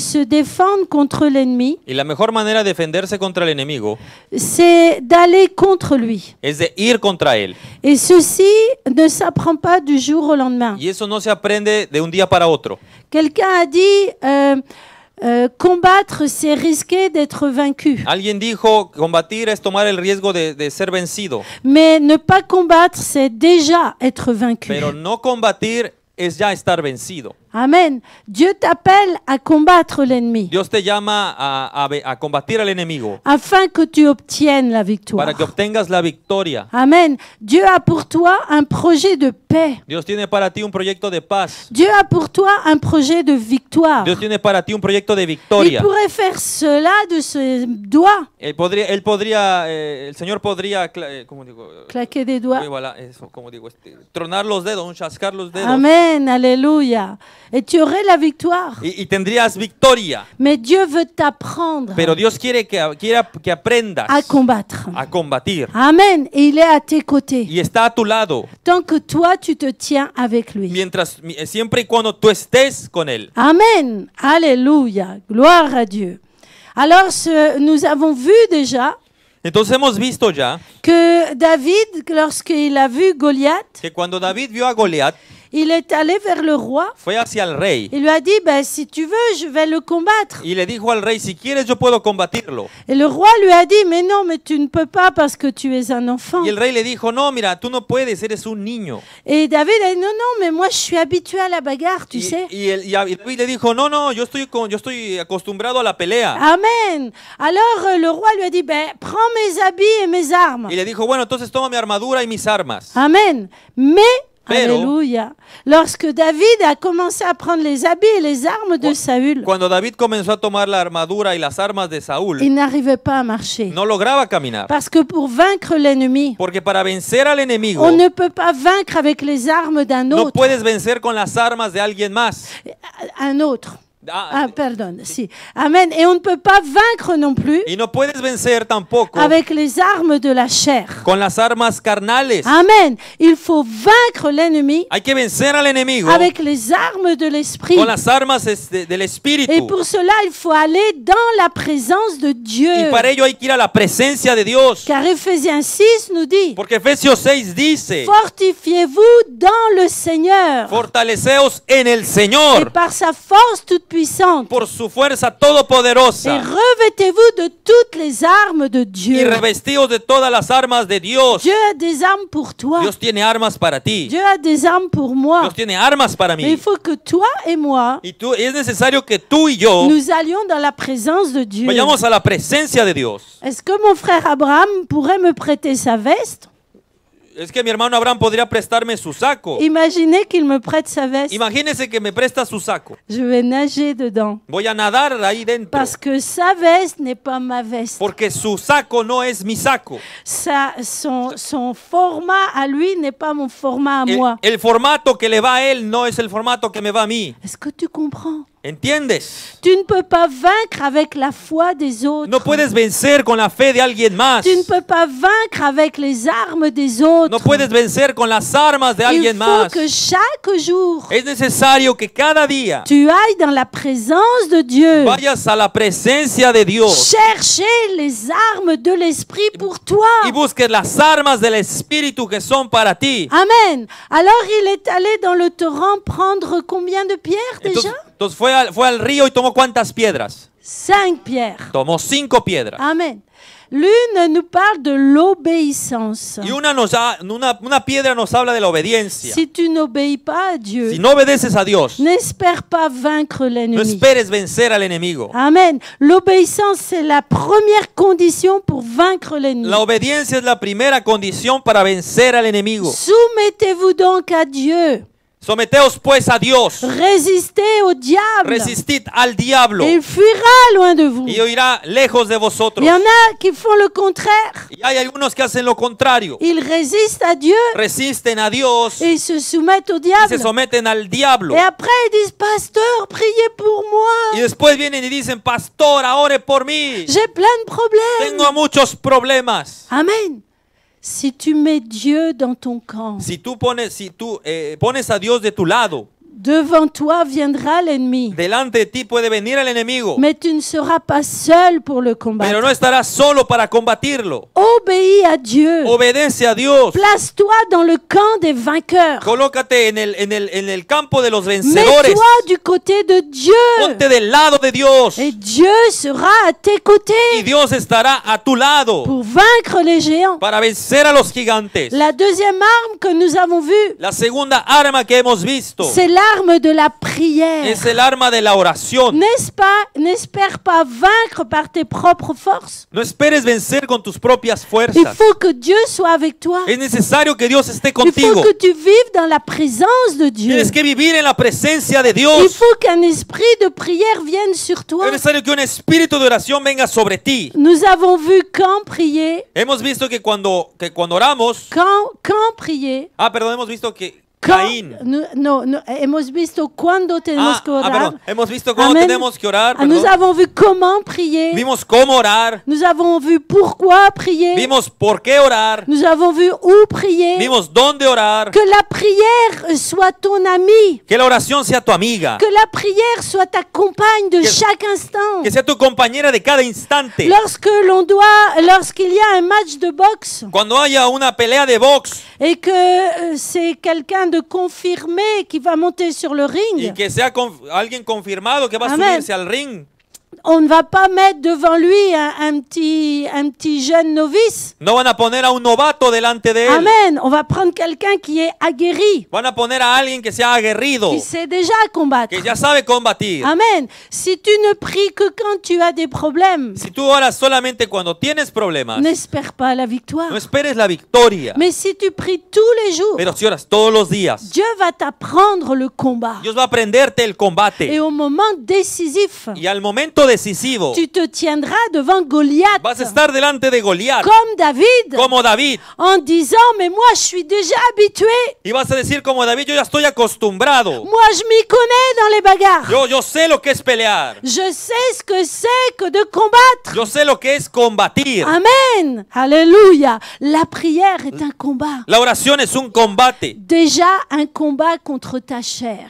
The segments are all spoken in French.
se défendre contre l'ennemi, Y la mejor manera de defenderse contra el enemigo c'est d'aller contre lui. es de ir contra él. Et ceci ne s'apprend pas du jour au lendemain. Y eso no se aprende de un día para otro. Quelqu'un a dit, euh, euh, combattre, c'est risquer d'être vaincu. Alguien dijo, combatir es tomar el riesgo de, de ser vencido, Mais ne pas combattre, c'est déjà être vaincu. pero no combatir es ya estar vencido. Amen. Dieu t'appelle à combattre l'ennemi Dios te llama a, a a combatir al enemigo afin que tu obtiennes la victoire. para que obtengas la victoria. Amen. Dieu a pour toi un projet de paix. Dios tiene para ti un proyecto de paz. Dieu a pour toi un projet de victoire. Dios tiene para ti un proyecto de Il victoria. pourrait faire cela de ses doigts, Él podría, él podría eh, el Señor podría, eh, ¿cómo digo? claquer des Oui, doigts. voilà, eso, como digo, este, tronar los dedos, chascar los dedos. Amen. Alléluia. Et tu aurais la victoire. Y, y tendrías victoria. Mais Dieu veut t'apprendre Pero Dios quiere que, quiera que aprendas à combattre. a combatir. Amen. Et il est à tes côtés. Y está a tu lado, Tant que toi, tu te tiens avec lui. mientras, mi- siempre y cuando tú estés con Él. Amen. Alléluia. Gloire à Dieu. Alors, ce- nous avons vu déjà Entonces hemos visto ya que David, lorsqu'il a vu Goliath, que cuando David vio a Goliat, il est allé vers le roi. fue hacia el rey Il lui a dit, ben, si tu veux, je vais le combattre. y le dijo al rey, si quieres yo puedo combatirlo. Et le roi lui a dit, mais non, mais tu ne peux pas parce que tu es un enfant. Y el rey le dijo, no, mira, tú no puedes, eres un niño. Et David a dit, non, non, mais moi, je suis habitué à la bagarre, tu Y, sais. y el- y David le dijo, no, no, yo estoy, con, yo estoy acostumbrado a la pelea. Amen. Alors euh, le roi lui a dit, ben, prends mes habits et mes armes. Y le dijo, bueno, entonces toma mi armadura y mis armas. Amen. Mais, Pero- lorsque David a commencé à prendre les habits et les armes de Saül, Cuando David comenzó a tomar la armadura y las armas de Saúl, il n'arrivait pas à marcher. no lograba caminar. Parce que pour vaincre l'ennemi, Porque para vencer al enemigo, on ne peut pas vaincre avec les armes d'un no autre. puedes vencer con las armas de alguien más. Un autre. Ah, Ah, pardon, si. Amen. Et on ne peut pas vaincre non plus y no puedes vencer tampoco avec les armes de la chair. con las armas carnales. Amen. Il faut vaincre l'ennemi Hay que vencer al enemigo avec les armes de l'esprit. con las armas de- del Et espíritu. pour cela, il faut aller dans la présence de Dieu. Y para ello hay que ir a la presencia de Dios. Car Ephésiens 6 nous dit, Porque Efesios 6 dice, fortifiez-vous dans le Seigneur fortaleceos en el et Señor par sa force toute puissante. por su fuerza Et todopoderosa revêtez-vous de toutes les armes de y Dieu. revestidos de todas las armas de Dios. Dieu a des armes pour toi. Dios tiene armas para ti. Dieu a des armes pour moi. Dios tiene armas para Mais il mí. faut que toi et moi, Y tú, es necesario que tú y yo nous allions dans la présence de Dieu. vayamos a la presencia de Dios. Est-ce que mon frère Abraham pourrait me prêter sa veste? Es que mi hermano Abraham podría prestarme su saco. Imaginez qu'il me prête sa veste. Imagínese que me presta su saco. Je vais nager dedans. Voy a nadar ahí dentro. Parce que sa veste n'est pas ma veste. Porque su saco no es mi saco. Sa- son, son format à lui n'est pas mon format à El, moi. el formato que le va a él no es el formato que me va a mí. Est-ce que tu comprends? ¿Entiendes? Tu ne peux pas vaincre avec la foi des autres. No puedes vencer con la fe de alguien más. Tu ne peux pas vaincre avec les armes des autres. No puedes vencer con las armas de Il alguien faut más. que chaque jour, Es necesario que cada día tu ailles dans la présence de Dieu. vayas a la presencia de Dios Chercher les armes de l'esprit pour toi. y busques las armas del Espíritu que son para ti. Amen. Alors il est allé dans le torrent prendre combien de pierres Entonces, déjà? Entonces fue, al, fue al río y tomó cuántas piedras. Cinq pierres. Tomó cinco piedras. Amen. L'une nous parle de l'obéissance. Y una, nos ha- una, una piedra nos habla de la obediencia. Si tu n'obéis pas à Dieu, Si no obedeces a Dios, n'espère pas vaincre no l'ennemi. esperes vencer al enemigo. Amen. L'obéissance, c'est la première condition pour vaincre l'ennemi. La obediencia es la primera condición para vencer al enemigo. Soumettez-vous donc à Dieu. Someteos pues a Dios. Résistez au diable. Resistid al diablo Et il fuira loin de vous. y huirá lejos de Il vosotros. y en a qui font le contraire. Y hay algunos que hacen lo contrario. Ils résistent à Dieu Resisten a Dios et ils se soumettent au y diable. se someten al diablo. Et après, ils disent, Pasteur, priez pour moi. Y después vienen y dicen, pastor, ore por mí. J'ai plein de problèmes. Tengo muchos problemas. Amen. Si tu mets Dieu dans ton camp, Si tú pones, si tú eh, pones a Dios de tu lado, Devant toi viendra l'ennemi, Delante de ti puede venir el enemigo, mais tu ne seras pas seul pour le pero combattre. no estarás solo para combatirlo. Obéis à Dieu. Obedece a Dios. Place-toi dans le camp des vainqueurs. Colócate en el, en, el, en el campo de los vencedores. Mets-toi du côté de Dieu. Ponte del lado de Dios. Et Dieu sera à tes Y côtés Dios estará a tu lado pour vaincre les géants. para vencer a los gigantes. La deuxième arme que nous avons vue, La segunda arma que hemos visto c'est l'arme de la prière. es el arma de la oración. N'est-ce pas N'espère pas vaincre par tes propres forces? No esperes vencer con tus propias Il faut que Dieu soit avec toi. Es necesario que Dios esté Il faut que tu vives dans la présence de Dieu. Tienes que vivir en la presencia de Il faut qu'un esprit de prière vienne sur toi. Es necesario que un espíritu de oración venga sobre ti. Nous avons vu quand prier, Hemos visto que cuando, que cuando oramos, quand, quand prier, ah, perdón, hemos visto que quand, Caín, no, no, no, hemos visto cuando tenemos ah, que ah, orar. perdón, hemos visto cómo Amen. tenemos que orar, Ah, nous avons vu comment prier. vimos cómo orar, Nous avons vu pourquoi prier. vimos por qué orar, Nous avons vu où prier. vimos dónde orar, Que la prière soit ton ami. que la oración sea tu amiga, Que la prière soit ta compagne de Que- chaque instant. que sea tu compañera de cada instante. Lorsque l'on doit, lorsqu'il y a un match de boxe Cuando haya una pelea de box et que euh, c'est quelqu'un de confirmé qui va monter sur le y ring, que sea alguien confirmado que va a subirse al ring, on ne va pas mettre devant lui un, un petit, un petit jeune novice. no van a poner a un novato delante de él. Amen. On va prendre quelqu'un qui est aguerri, Van a poner a alguien que sea aguerrido, qui sait déjà combattre. que ya sabe combatir. Amen. Si tu ne pries que quand tu as des problèmes, Si tú oras solamente cuando tienes problemas, n'espère pas la victoire. no esperes la victoria. Mais si tu pries tous les jours, Pero si oras todos los días, Dieu va t'apprendre le combat. Dios va a aprenderte el Et combate. au moment décisif, Y al momento decisivo, tu te tiendras devant Goliath, vas a estar delante de Goliat, comme David, como David. en disant, mais moi je suis déjà habitué, Y vas a decir como David, yo ya estoy acostumbrado. moi je m'y connais dans les bagarres. Yo, yo sé lo que es pelear. Je sais ce que c'est que de combattre. Yo sé lo que es combatir. Amen. Alléluia. La prière est un combat. La oración es un combate. Déjà un combat contre ta chair.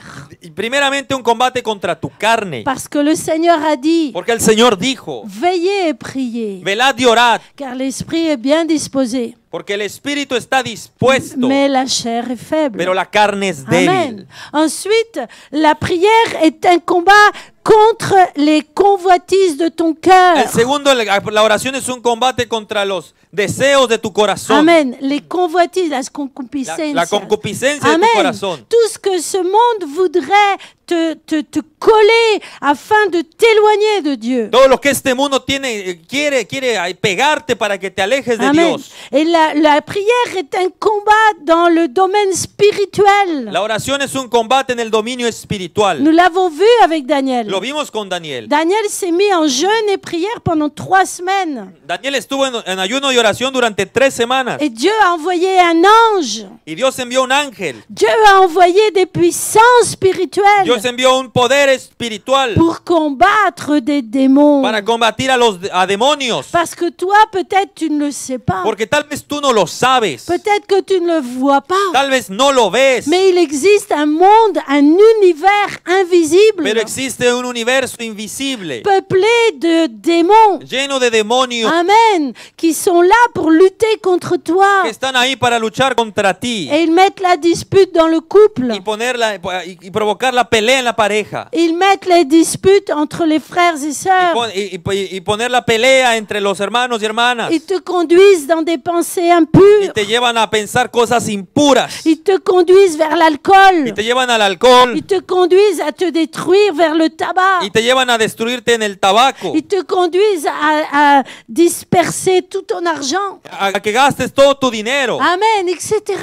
Primeramente un combate contra tu carne. Parce que le Seigneur a dit, Porque el Señor dijo, veillez et priez, velad y orad, car l'esprit est bien disposé, porque el espíritu está dispuesto, mais la chair est faible. pero la carne es Amen. débil. Ensuite, la prière est un combat contre les convoitises de ton cœur. El segundo, la la oración es un combate contra los deseos de tu corazón. Amen. Les convoitises, la La, concupiscencia. la concupiscencia de tu Amen. corazón. Tout ce que ce monde voudrait te, te, te coller afin de t'éloigner de Dieu. Todo lo que este mundo tiene, eh, quiere, quiere eh, pegarte para que te alejes de Amen. Dios. Et la, la prière est un combat dans le domaine spirituel. La oración es un combate en el dominio espiritual. Nous l'avons vu avec Daniel. Lo vimos con Daniel. Daniel s'est mis en jeûne et prière pendant trois semaines. Daniel estuvo en, en ayuno y oración durante tres semanas. Et Dieu a envoyé un ange. Y Dios envió un ángel. Dieu a envoyé des puissances spirituelles Dios envió un poder espiritual pour combattre des démons. para combatir a los a demonios. Parce que toi, peut-être tu ne le sais pas. Porque tal vez tú no lo sabes. Peut-être que tu ne le vois pas. Tal vez no lo ves. Mais il existe un monde, un univers invisible, Pero existe un universo invisible peuplé de démons. lleno de demonios Amen. Qui sont là pour lutter contre toi. que están ahí para luchar contra ti Et ils mettent la dispute dans le couple. y ponerla y, y provocar la pelea en la pareja Ils mettent les disputes entre les frères et y, sœurs. pon- y- y- y poner la pelea entre los hermanos y hermanas Ils te conduisent dans des pensées y impures. te llevan a pensar cosas impuras Ils te conduisent vers y l'alcool. te llevan al alcohol Ils te conduisent à te détruire vers le tabac. y te llevan a destruirte en el tabaco Ils te conduisent à, à disperser tout ton argent. a, que gastes todo tu dinero Amen, etc.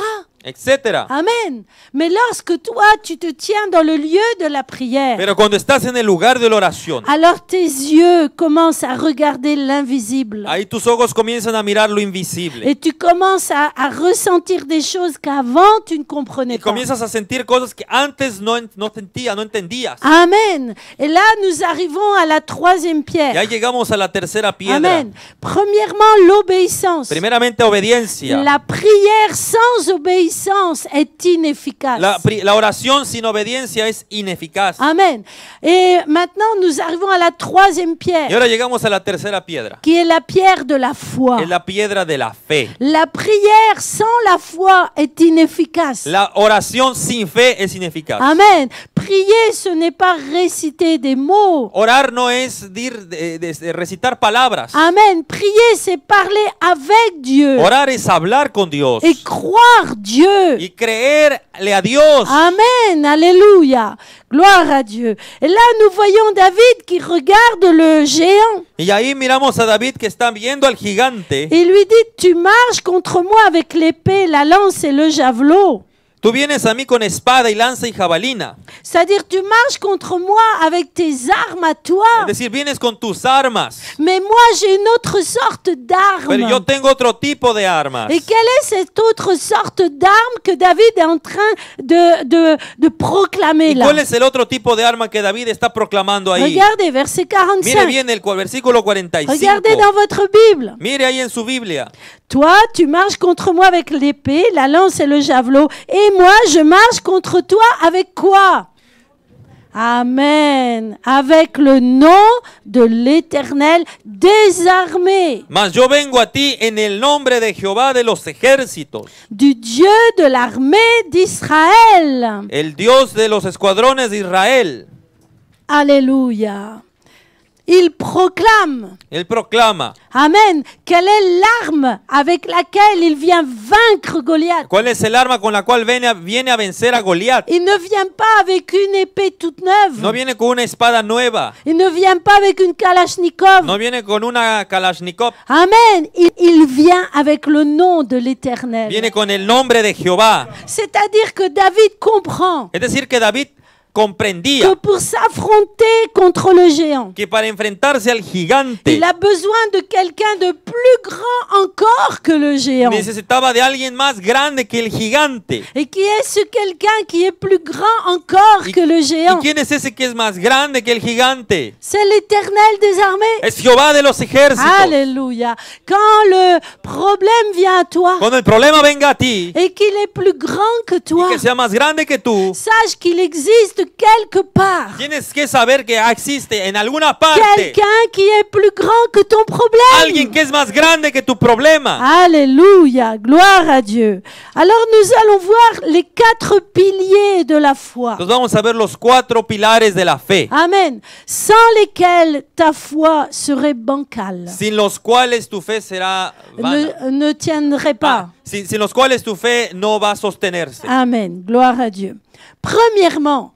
etcétera Amen. Mais lorsque toi, tu te tiens dans le lieu de la prière, pero cuando estás en el lugar de la oración alors tes yeux commencent à regarder l'invisible. ahí tus ojos comienzan a mirar lo invisible Et tu commences à, à ressentir des choses qu'avant tu ne y comprenais pas. comienzas a sentir cosas que antes no, en- no sentías, no entendías. Amen. Et là, nous arrivons à la troisième Y pierre. ahí llegamos a la tercera piedra. Amen. Premièrement, l'obéissance. Primeramente obediencia. La prière sans obéissance est inefficace. La, la oración sin obediencia es ineficaz. Amen. Et maintenant, nous arrivons à la troisième Y pierre, ahora llegamos a la tercera piedra. qui est la pierre de la foi. Es la piedra de la fe. La prière sans la foi est inefficace. La oración sin fe es ineficaz. Amen. Prier, ce n'est pas réciter des mots. Orar no es dir- de- de- de recitar palabras. Amen. Prier, c'est parler avec Dieu Orar es hablar con Dios et croire Dieu. Y creerle a Dios. Amen. Alléluia. Gloire à Dieu. Et là, nous voyons David qui regarde le géant. Y ahí miramos a David que está viendo al gigante. Et il lui dit, tu marches contre moi avec l'épée, la lance et le javelot. Tú vienes a mí con espada y lanza y jabalina. C'est-à-dire, tu marches contre moi avec tes armes à toi. Es decir, vienes con tus armas. Mais moi, j'ai une autre sorte Pero yo d'arme. tengo otro tipo de armas. Et quelle est cette autre sorte d'arme que David est en train de, de, de proclamer ¿Y là cuál es el otro tipo de arma que David está proclamando ahí? Regardez, verset Mire 45. bien el cu- versículo 45. Regardez dans votre Bible. Mire ahí en su Biblia. Toi, tu marches contre moi avec l'épée, la lance et le javelot. Et moi, je marche contre toi avec quoi? Amen. Avec le nom de l'Éternel désarmé, Mas yo vengo a ti en el nombre de Jehová de los ejércitos, du Dieu de l'armée d'Israël. el Dios de los escuadrones de Israel. Alléluia. Il proclame, Él proclama. Amen, quelle est l'arme avec laquelle il vient vaincre Goliath? ¿Cuál es el arma con la cual viene a, viene a vencer a Goliat? Il ne vient pas avec une épée toute neuve. No viene con una espada nueva. Il ne vient pas avec une Kalachnikov. No viene con una Kalashnikov. Amen. Il, il vient avec le nom de l'Éternel. Viene con el nombre de Jehová. C'est-à-dire que David comprend Es decir, que David que comprendía pour s'affronter contre le géant, que para enfrentarse al gigante il a besoin de quelqu'un de plus grand encore que le géant. necesitaba de alguien más grande que el gigante. Et qui est ce quelqu'un qui est plus grand encore ¿Y, que le ¿y géant? quién es ese que es más grande que el gigante? C'est l'Éternel des armées. Es Jehová de los ejércitos. Alléluia. Quand le problème vient à toi Cuando el problema venga a ti et qu'il est plus grand que y toi, que sea más grande que tú, sache qu'il existe quelque part tienes que saber que existe en alguna parte quelqu'un qui est plus grand que ton alguien problème. que es más grande que tu problema. Alléluia, gloire à Dieu. Alors nous allons voir les quatre piliers de la foi. Entonces vamos a ver los cuatro pilares de la fe, Amen. Sans lesquels ta foi serait bancale, sin los cuales tu fe será vana. ne, ne tiendrait pas. Ah, sin, sin los cuales tu fe no va a sostenerse. Amen, gloire à Dieu. Premièrement,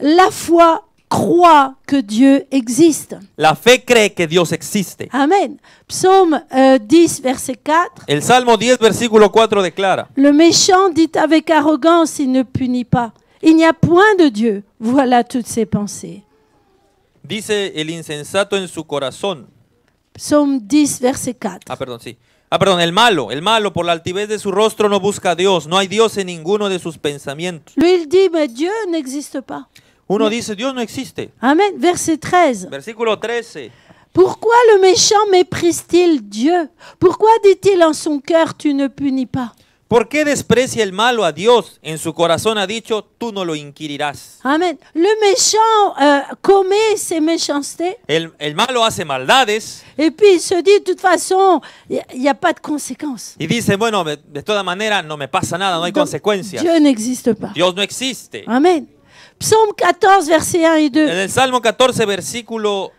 la foi croit que Dieu existe. la fe cree que Dios existe. Amen. Psaume euh, 10, verset 4. El Salmo 10, versículo 4 declara, Le méchant dit avec arrogance, il ne punit pas. Il n'y a point de Dieu. Voilà toutes ses pensées. dice el insensato en su corazón. Psaume 10, verset 4. Ah, perdón, sí. Ah, perdón, el malo, el malo por la altivez de su rostro no busca a Dios, no hay Dios en ninguno de sus pensamientos. Lui, il dit, mais Dieu n'existe pas. Uno dice, Dios no existe. Amen. Verset 13. Versículo 13. Pourquoi le méchant méprise-t-il Dieu? Pourquoi dit-il en son cœur, tu ne punis pas? ¿Por qué desprecia el malo a Dios? En su corazón ha dicho, tú no lo inquirirás. Amen. Le méchant euh, commet ses méchancetés El, el malo hace maldades et puis il se dit, de toute façon, il n'y a, pas de conséquences. y dice, bueno, de, de toda manera no me pasa nada, no hay Donc, consecuencias. Dieu n'existe pas. Dios no existe. Amen. Psaume 14, verset 1 et 2. En el Salmo 14, versículo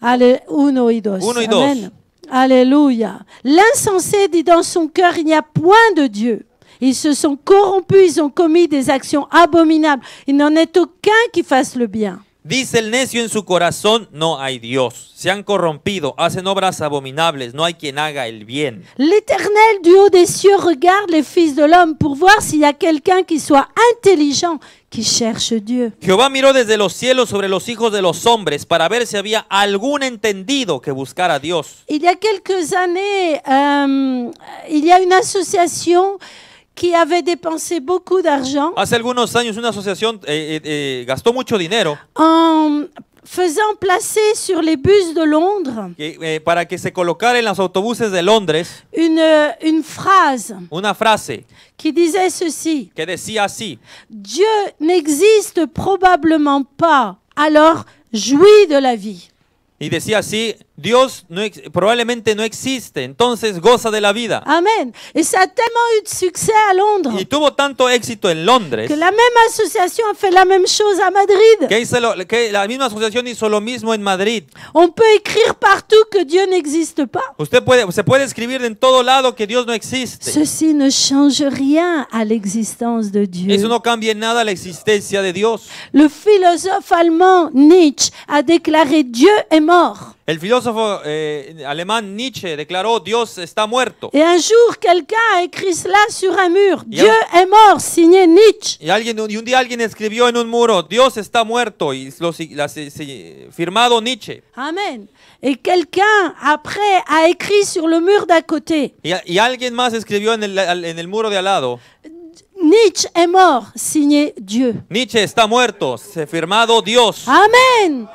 Allez, uno y dos. Uno y dos. Amen. Alléluia. L'insensé dit dans son cœur, il n'y a point de Dieu. Ils se sont corrompus, ils ont commis des actions abominables. Il n'en est aucun qui fasse le bien. Dice el necio en su corazón, no hay Dios. Se han corrompido, hacen obras abominables, no hay quien haga el bien. L'Éternel du haut des cieux regarde les fils de l'homme pour voir s'il y a quelqu'un qui soit intelligent, qui cherche Dieu. Jehová miró desde los cielos sobre los hijos de los hombres para ver si había algún entendido que buscara a Dios. Il y a quelques années, euh, il y a une association qui avait dépensé beaucoup d'argent Hace algunos años una asociación eh, eh, eh, gastó mucho dinero en faisant placer sur les bus de Londres que, eh, para que se colocara en los autobuses de Londres une, une phrase una frase qui disait ceci. que decía así, Dieu n'existe probablement pas, alors jouis de la vie. y decía así, Dios no probablemente no existe, entonces goza de la vida. Amen. Et ça a tellement eu de succès à Londres Y tuvo tanto éxito en Londres que la même association a fait la même chose à Madrid. que, hizo lo- que la misma asociación hizo lo mismo en Madrid. On peut écrire partout que Dieu n'existe pas. Usted puede, se puede escribir en todo lado que Dios no existe. Ceci ne change rien à l'existence de Dieu. Eso no cambia nada la existencia de Dios. Le philosophe allemand Nietzsche a déclaré Dieu est mort. El filósofo eh, alemán Nietzsche declaró Dios está muerto. Et un jour, quelqu'un a écrit cela sur un mur. Ya. Dieu est mort, signé Nietzsche. Y, alguien, y un día alguien escribió en un muro, Dios está muerto, y lo, la- si- si- firmado Nietzsche. Amen. Et quelqu'un, après, a écrit sur le mur d'à côté. Y, y alguien más escribió en el, en el muro de al lado, Nietzsche est mort, signé Dieu. Nietzsche está muerto, se- firmado Dios. Amen.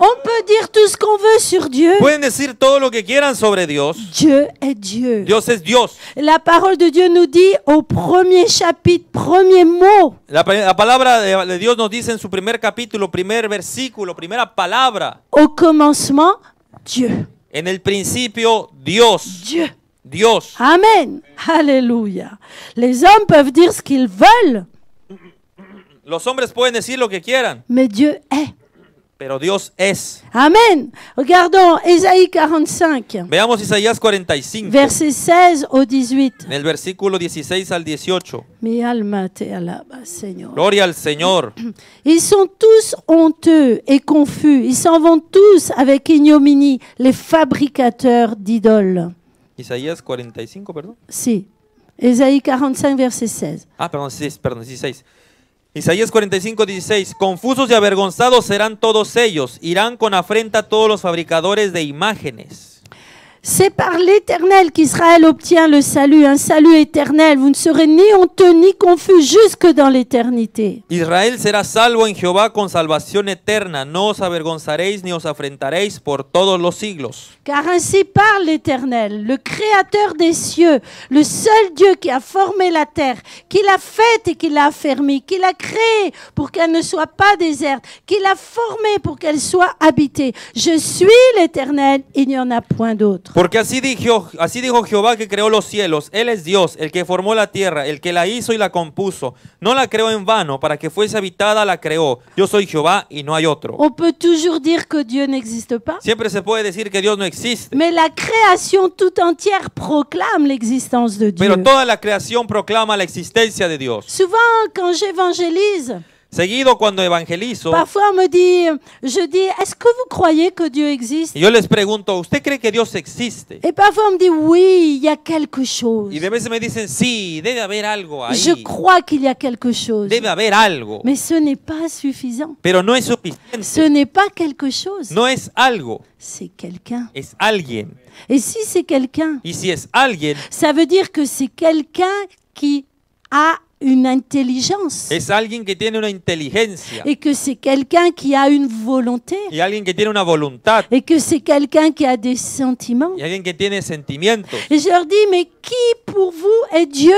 On peut dire tout ce qu'on veut sur Dieu. Pueden decir todo lo que quieran sobre Dios. Dieu est Dieu. Dios es Dios. La parole de Dieu nous dit au premier chapitre, premier mot, La, la palabra de, de Dios nos dice en su primer capítulo, primer versículo, primera palabra. au commencement, Dieu. En el principio, Dios. Dieu. Dios. Amen. Alléluia. Les hommes peuvent dire ce qu'ils veulent, Los hombres pueden decir lo que quieran, mais Dieu est. pero Dios es. Amen. Regardons Ésaïe 45, Veamos Isaías 45, versets 16 au 18. en el versículo 16 al 18. Mi alma te alaba, Seigneur. Gloria al Señor. Ils sont tous honteux et confus. Ils s'en vont tous avec ignominie, les fabricateurs d'idoles. Isaías 45, perdón. Si. Ésaïe 45, verset 16. Ah, perdón, 16, perdón, 16. Isaías 45, 16. Confusos y avergonzados serán todos ellos. Irán con afrenta todos los fabricadores de imágenes. C'est par l'Éternel qu'Israël obtient le salut, un salut éternel. Vous ne serez ni honteux ni confus jusque dans l'éternité. Israel será salvo en Jehová con salvación eterna. No os avergonzaréis ni os afrentaréis por todos los siglos. Car ainsi parle l'Éternel, le Créateur des cieux, le seul Dieu qui a formé la terre, qui l'a faite et qui l'a affermie, qui l'a créée pour qu'elle ne soit pas déserte, qui l'a formée pour qu'elle soit habitée. Je suis l'Éternel, il n'y en a point d'autre. Porque así dijo, así dijo Jehová que creó los cielos. Él es Dios, el que formó la tierra, el que la hizo y la compuso. No la creó en vano, para que fuese habitada la creó. Yo soy Jehová y no hay otro. On peut toujours dire que Dieu n'existe pas, Siempre se puede decir que Dios no existe. mais la création tout entière proclame l'existence de Dieu. Pero toda la creación proclama la existencia de Dios. Souvent, quand j'évangélise, Seguido cuando evangelizo, parfois on me dit, je dis, est-ce que vous croyez que Dieu existe? Y yo les pregunto, ¿usted cree que Dios existe? Et parfois on me dit, oui, il y a quelque chose. Y de veces me dicen, sí, debe haber algo ahí. Je crois qu'il y a quelque chose. Debe haber algo. Mais ce n'est pas suffisant. Pero no es Ce suficiente. n'est pas quelque chose. No es algo, C'est quelqu'un. es alguien. Et si c'est quelqu'un, Y si es alguien, ça veut dire que c'est quelqu'un qui a une intelligence. es alguien que tiene una inteligencia Et que c'est quelqu'un qui a une volonté. y alguien que tiene una voluntad Et que c'est quelqu'un qui a des sentiments. y alguien que tiene sentimientos. Et je leur dis, mais qui pour vous est Dieu?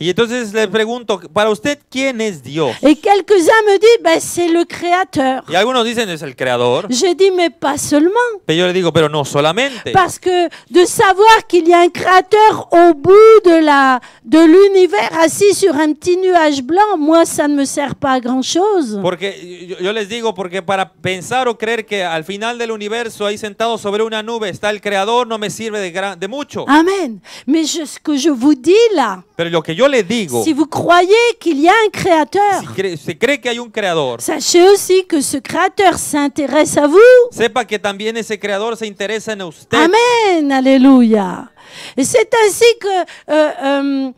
Y entonces le pregunto, para usted, ¿quién es Dios? Et quelques-uns me disent, ben, c'est le Créateur. Y algunos dicen es el creador, Je dis, mais pas seulement. pero yo le digo, pero no solamente. Parce que de savoir qu'il y a un créateur au bout de la de l'univers assis sur un petit nuage blanc, moi ça ne me sert pas à grand chose. Porque yo, yo les digo, porque para pensar o creer que al final del universo, ahí sentado sobre una nube, está el creador, no me sirve de, gran- de mucho. Amen. Mais je- ce que je vous dis là, Pero lo que yo le digo, si vous croyez qu'il y a un créateur, si cree, si cree que hay un creador, sachez aussi que ce créateur s'intéresse à vous. sepa que también ese creador se interesa en usted. Amen. Alléluia. C'est ainsi que euh, euh,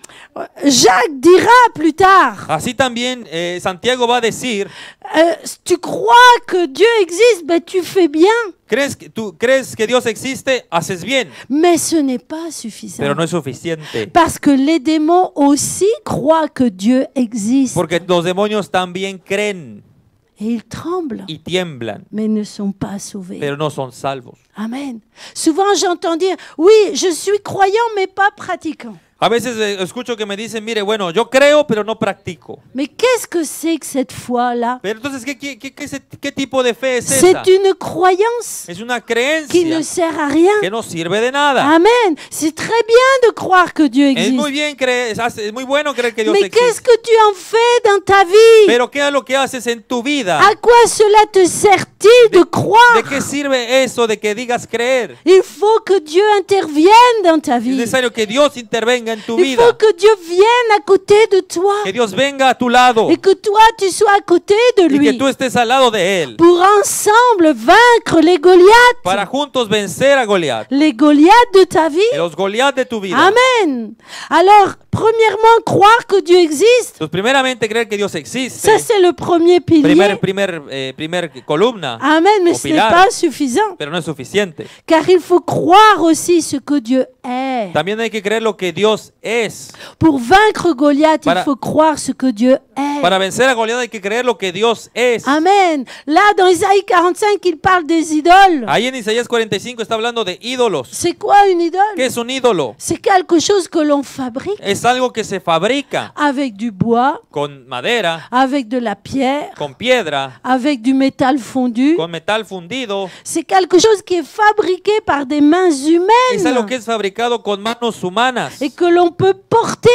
Jacques dira plus tard, Así también eh, Santiago va a decir, euh, tu crois que Dieu existe, ben tu fais bien. ¿crees que, tú crees que Dios existe? Haces bien, Mais ce n'est pas suffisant. pero no es suficiente. Parce que les démons aussi croient que Dieu existe. Porque los demonios también creen. Et ils tremblent, y tiemblan, mais ne sont pas sauvés. pero no son salvos. Amen. Souvent j'entends dire, oui, je suis croyant mais pas pratiquant. A veces eh, escucho que me dicen, mire, bueno, yo creo, pero no practico. Mais qu'est-ce que c'est que cette foi-là Pero entonces, ¿qué, qué, qué- qué tipo de fe es esa? C'est une croyance Es una qui ne creencia sert à rien. que no sirve de nada. Amen. C'est très bien de croire que Dieu Es muy existe. bien creer, es, muy bueno creer que Dios Mais qu'est-ce existe. que tu en fais dans ta vie Pero ¿qué es lo que haces en tu vida? À quoi cela te sert-il de ¿De croire qué sirve eso de que digas creer? Il faut que Dieu intervienne dans ta Es vie. necesario que Dios intervenga en tu Il vida. faut que Dieu vienne à côté de toi Que Dios venga a tu lado et que toi tu sois à côté de y que lui tú estés al lado de Él pour ensemble vaincre les Goliaths, para juntos vencer a Goliat. les Goliaths de ta vie. Los Goliat de tu vida. Amen. Alors, premièrement, croire que Dieu existe. Entonces, primeramente, creer que Dios existe. Ça, c'est le premier pilier. Primer, primer, eh, primer columna. Amen, mais ce n'est pas suffisant. Pero no es suficiente. Car il faut croire aussi ce que Dieu est. También hay que creer lo que Dios es. Pour vaincre Goliath, Para- il faut croire ce que Dieu est. Para vencer a Goliat hay que creer lo que Dios es. Amen. Là, dans Isaïe 45, il parle des idoles. Ahí en Isaías 45 está hablando de ídolos. C'est quoi une ¿Qué idole es un ídolo? C'est quelque chose que l'on fabrique Es algo que se fabrica avec du bois, con madera, avec de la pierre, con piedra, avec du métal fondu. con metal fundido. C'est quelque chose qui est fabriqué par des mains Es algo humaines que es fabricado con manos humanas et que l'on peut porter.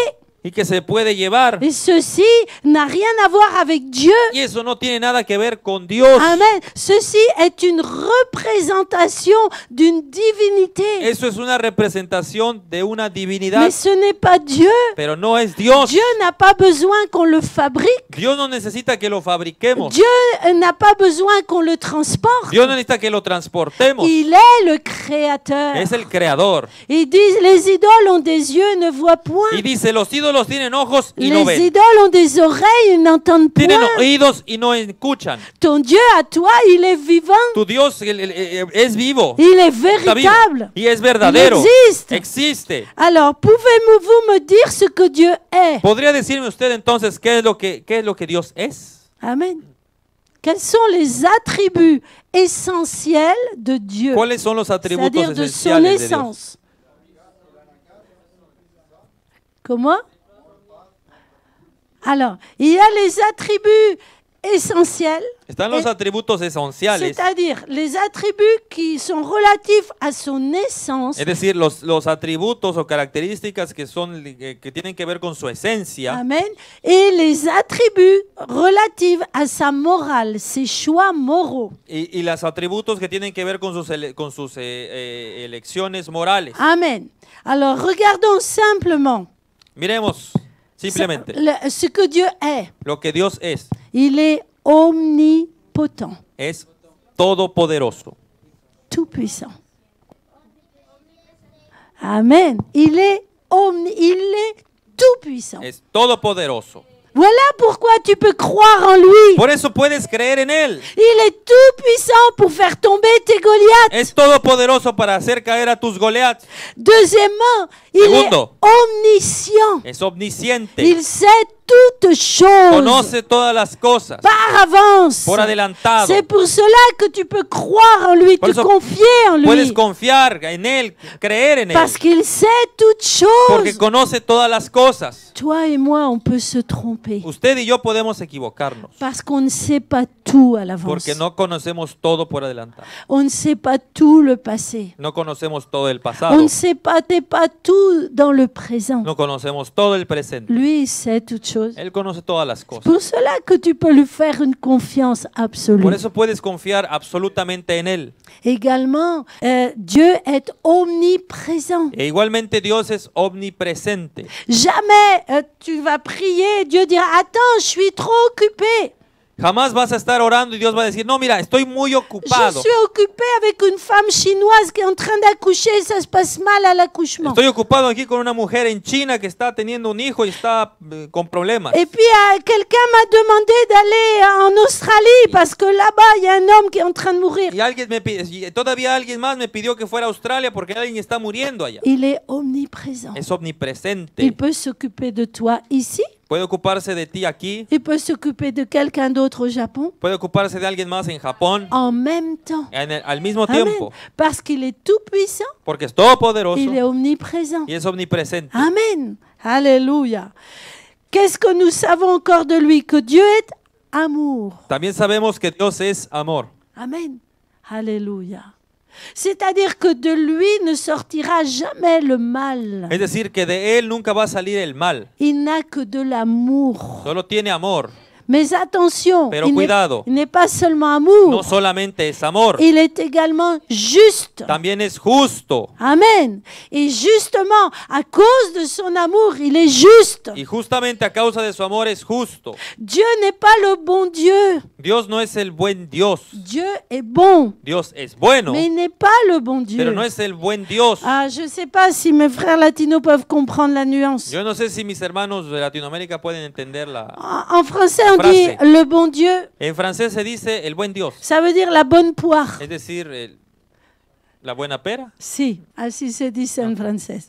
Y que se puede llevar. Et ceci n'a rien à voir avec Dieu. Y eso no tiene nada que ver con Dios. Amen. Ceci est une représentation d'une divinité. Eso es una representación de una divinidad, Mais ce n'est pas Dieu. pero no es Dios. Dieu n'a pas besoin qu'on le fabrique. Dios no necesita que lo fabriquemos. Dieu n'a pas besoin qu'on le transporte. Dios no necesita que lo transportemos. Il est le créateur. Es el creador. Il dit les idoles ont des yeux ne voient point. Y dice, los ídolos tienen ojos y no Les ven. idoles ont des oreilles et n'entendent Tienen point. oídos y no escuchan. Ton Dieu à toi, il est vivant. Tu Dios el- el- el- es vivo. Il est Está vivo. véritable. Y es verdadero. Il existe. Existe. Alors, pouvez-vous me dire ce que Dieu est? ¿Podría decirme usted entonces qué es lo que, qué es lo que Dios es? Amen. Quels sont les attributs essentiels de Dieu? ¿Cuáles son los atributos C'est-à-dire de son esenciales de Dios? essence. Comment? Alors, il y a les attributs essentiels, Están los atributos esenciales, c'est-à-dire les attributs qui sont relatifs à son essence. es decir, los, los atributos o características que, son, que tienen que ver con su esencia, Amen. Et les attributs relatifs à sa morale, ses choix moraux. y, y los atributos que tienen que ver con sus, ele- con sus eh, eh, elecciones morales. Amen. Alors, regardons simplement Miremos simplemente le- ce que Dieu est. lo que Dios es. Il est omnipotent, Es todopoderoso. tout puissant. Amen. Il est omni, il est tout puissant. Es todopoderoso. Voilà pourquoi tu peux croire en lui. Por eso puedes creer en Él. Il est tout puissant pour faire tomber tes Goliaths. Es todopoderoso para hacer caer a tus Goliaths. Deuxièmement, il Segundo. est omniscient. Es omnisciente. Il sait toutes choses Conoce todas las cosas par avance. por adelantado. C'est pour cela que tu peux croire en lui, Por te confier en Puedes lui. confiar en Él, creer en Él. Parce qu'il sait toutes Porque choses. conoce todas las cosas. Toi et moi, on peut se tromper. Usted y yo podemos equivocarnos. Parce qu'on ne sait pas tout à l'avance. Porque no conocemos todo por adelantado. On ne sait pas tout le passé. No conocemos todo el On pasado. ne sait pas, pas tout dans le présent. No conocemos todo el presente. Lui, il sait toutes choses. Él conoce todas las cosas. Pour cela que tu peux lui faire une confiance absolue. Por eso puedes confiar absolutamente en Él. Également, euh, Dieu est omniprésent. E igualmente Dios es omnipresente. Jamais euh, tu vas prier Dieu dira Attends, je suis trop occupé. Jamás vas a estar orando y Dios va a decir, no, mira, estoy muy Je ocupado. suis occupé avec une femme chinoise qui est en train d'accoucher, ça se passe mal à l'accouchement. Estoy ocupado aquí con una mujer en China que está teniendo un hijo y está eh, con problemas. Et puis euh, quelqu'un m'a demandé d'aller en Australie parce que là-bas il y a un homme qui est en train de mourir. Y alguien me pi- y todavía alguien más me pidió que fuera a Australia porque alguien está muriendo allá. Il est omniprésent. Es omnipresente. Il peut s'occuper de toi ici Puede ocuparse de ti aquí, il peut s'occuper de quelqu'un d'autre au Japon puede ocuparse de alguien más en Japón en même temps. en el- al mismo Amen. tiempo, Parce qu'il est tout puissant, porque es todopoderoso il est omniprésent. y es omnipresente. Amen. Alléluia. Qu'est-ce que nous savons encore de lui Que Dieu est amour. También sabemos que Dios es amor. Amen. Alléluia. C'est-à-dire que de lui ne sortira jamais le mal. Es decir, que de Él nunca va a salir el mal, Il n'a que de l'amour. solo tiene amor. Mais attention, Pero il n'est- cuidado. il n'est pas seulement amour, No solamente es amor, il est également juste. también es justo. Amen. Et justement, à cause de son amour, il est juste. Y justamente a causa de su amor es justo. Dieu n'est pas le bon Dieu. Dios no es el buen Dios. Dieu est bon, Dios es bueno, mais il n'est pas le bon Dieu. pero no es el buen Dios. Ah, je ne sais pas si mes frères latinos peuvent comprendre la nuance. Yo no sé si mis hermanos de Latinoamérica pueden entenderla. En en français, on dit le bon Dieu. En francés se dice el buen Dios, Ça veut dire la bonne poire. es decir, el- la buena pera. Si, así se dice en français.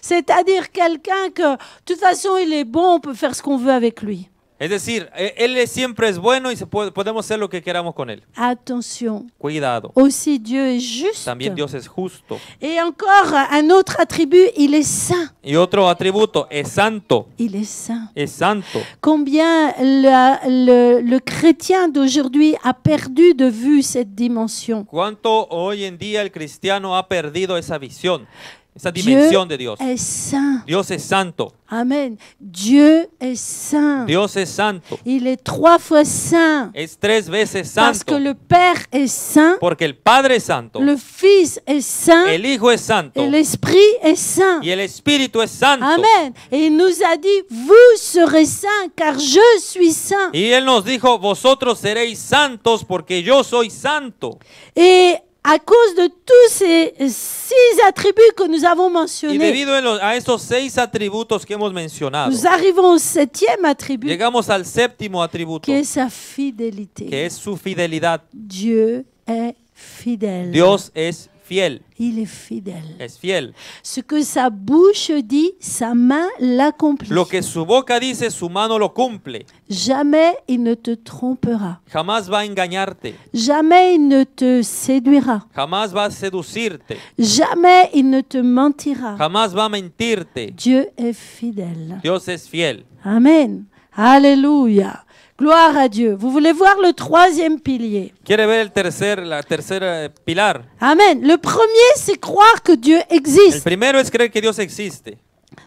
C'est-à-dire quelqu'un que, de toute façon, il est bon, on peut faire ce qu'on veut avec lui. Es decir, e- Él siempre es bueno y podemos hacer lo que queramos con Él. Attention, Cuidado. aussi Dieu est juste. También Dios es justo. Et encore un autre attribut, il est saint. Y otro atributo, es santo. Il est saint. Es santo. Combien la- le, le chrétien d'aujourd'hui a perdu de vue cette dimension? ¿Cuánto hoy en día el cristiano ha perdido esa visión, esa Dieu dimensión de Dios? est saint. Dios es santo. Amen. Dieu est saint. Dios es santo. Il est trois fois saint. Es tres veces Parce santo. que le Père est saint, Porque el Padre es santo. le Fils est saint El Hijo es santo. et l'Esprit est saint. Y el Espíritu es santo. Amen. Et il nous a dit, vous serez saints car je suis saint. Y Él nos dijo, vosotros seréis santos porque yo soy santo. Et à cause de tous ces six attributs que nous avons Y mentionnés, debido en lo- a estos seis atributos que hemos mencionado, nous arrivons au septième attribut llegamos al séptimo atributo, sa fidélité. que es su fidelidad. Dieu est fidèle. Dios es fiel, Il est fidèle. es fiel. Ce que sa bouche dit, sa main l'accomplit. Lo que su boca dice, su mano lo cumple. Jamais il ne te trompera. Jamás va a engañarte, Jamais il ne te séduira. jamás va a seducirte, Jamais il ne te mentira. jamás va a mentirte. Dieu est fidèle. Dios es fiel. Amen. Alléluia. Gloire à Dieu. Vous voulez voir le troisième pilier? ¿Quiere ver el tercer, la tercera eh, pilar? Amen. Le premier, c'est croire que Dieu El existe. primero es creer que Dios existe.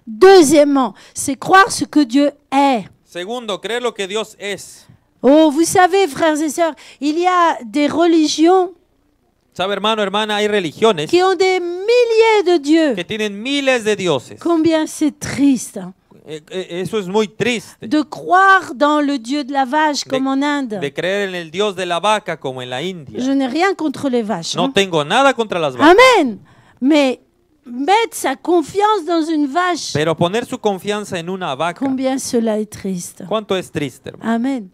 Deuxièmement, c'est croire ce que Dieu est. Segundo, creer lo que Dios es. Oh, vous savez, frères et sœurs, il y a des religions Sabe, hermano, hermana, hay religiones qui ont des milliers de dieux. que tienen miles de dioses. Combien c'est triste hein, Eso es muy triste. de croire dans le Dieu de la vache comme en Inde. De creer en el Dios de la vaca como en la India. Je n'ai rien contre les vaches. No hein. tengo nada contra las vacas. Amen. Mais mettre sa confiance dans une vache, Pero poner su confianza en una vaca, combien cela est triste. ¿cuánto es triste, hermano? Amen.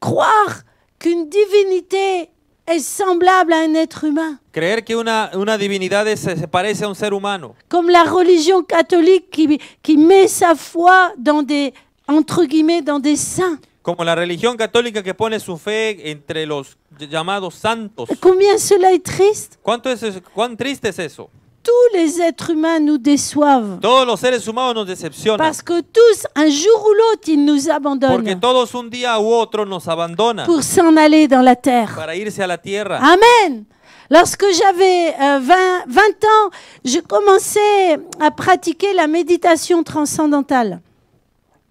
Croire qu'une divinité est semblable à un être humain, Creer que una, una divinidad es- se, parece a un ser humano. comme la religion catholique qui, qui met sa foi dans des, entre guillemets, dans des saints. Como la religión católica que pone su fe entre los llamados santos. Combien cela est triste. ¿Cuánto es? ¿Cuán triste es eso? Tous les êtres humains nous déçoivent. Todos los seres humanos nos decepcionan. Parce que tous, un jour ou l'autre, ils nous Porque abandonnent todos un día u otro nos abandonan pour s'en aller dans la terre. para irse a la tierra. Amen. Lorsque j'avais euh, 20, 20 ans, je commençais à pratiquer la méditation transcendantale.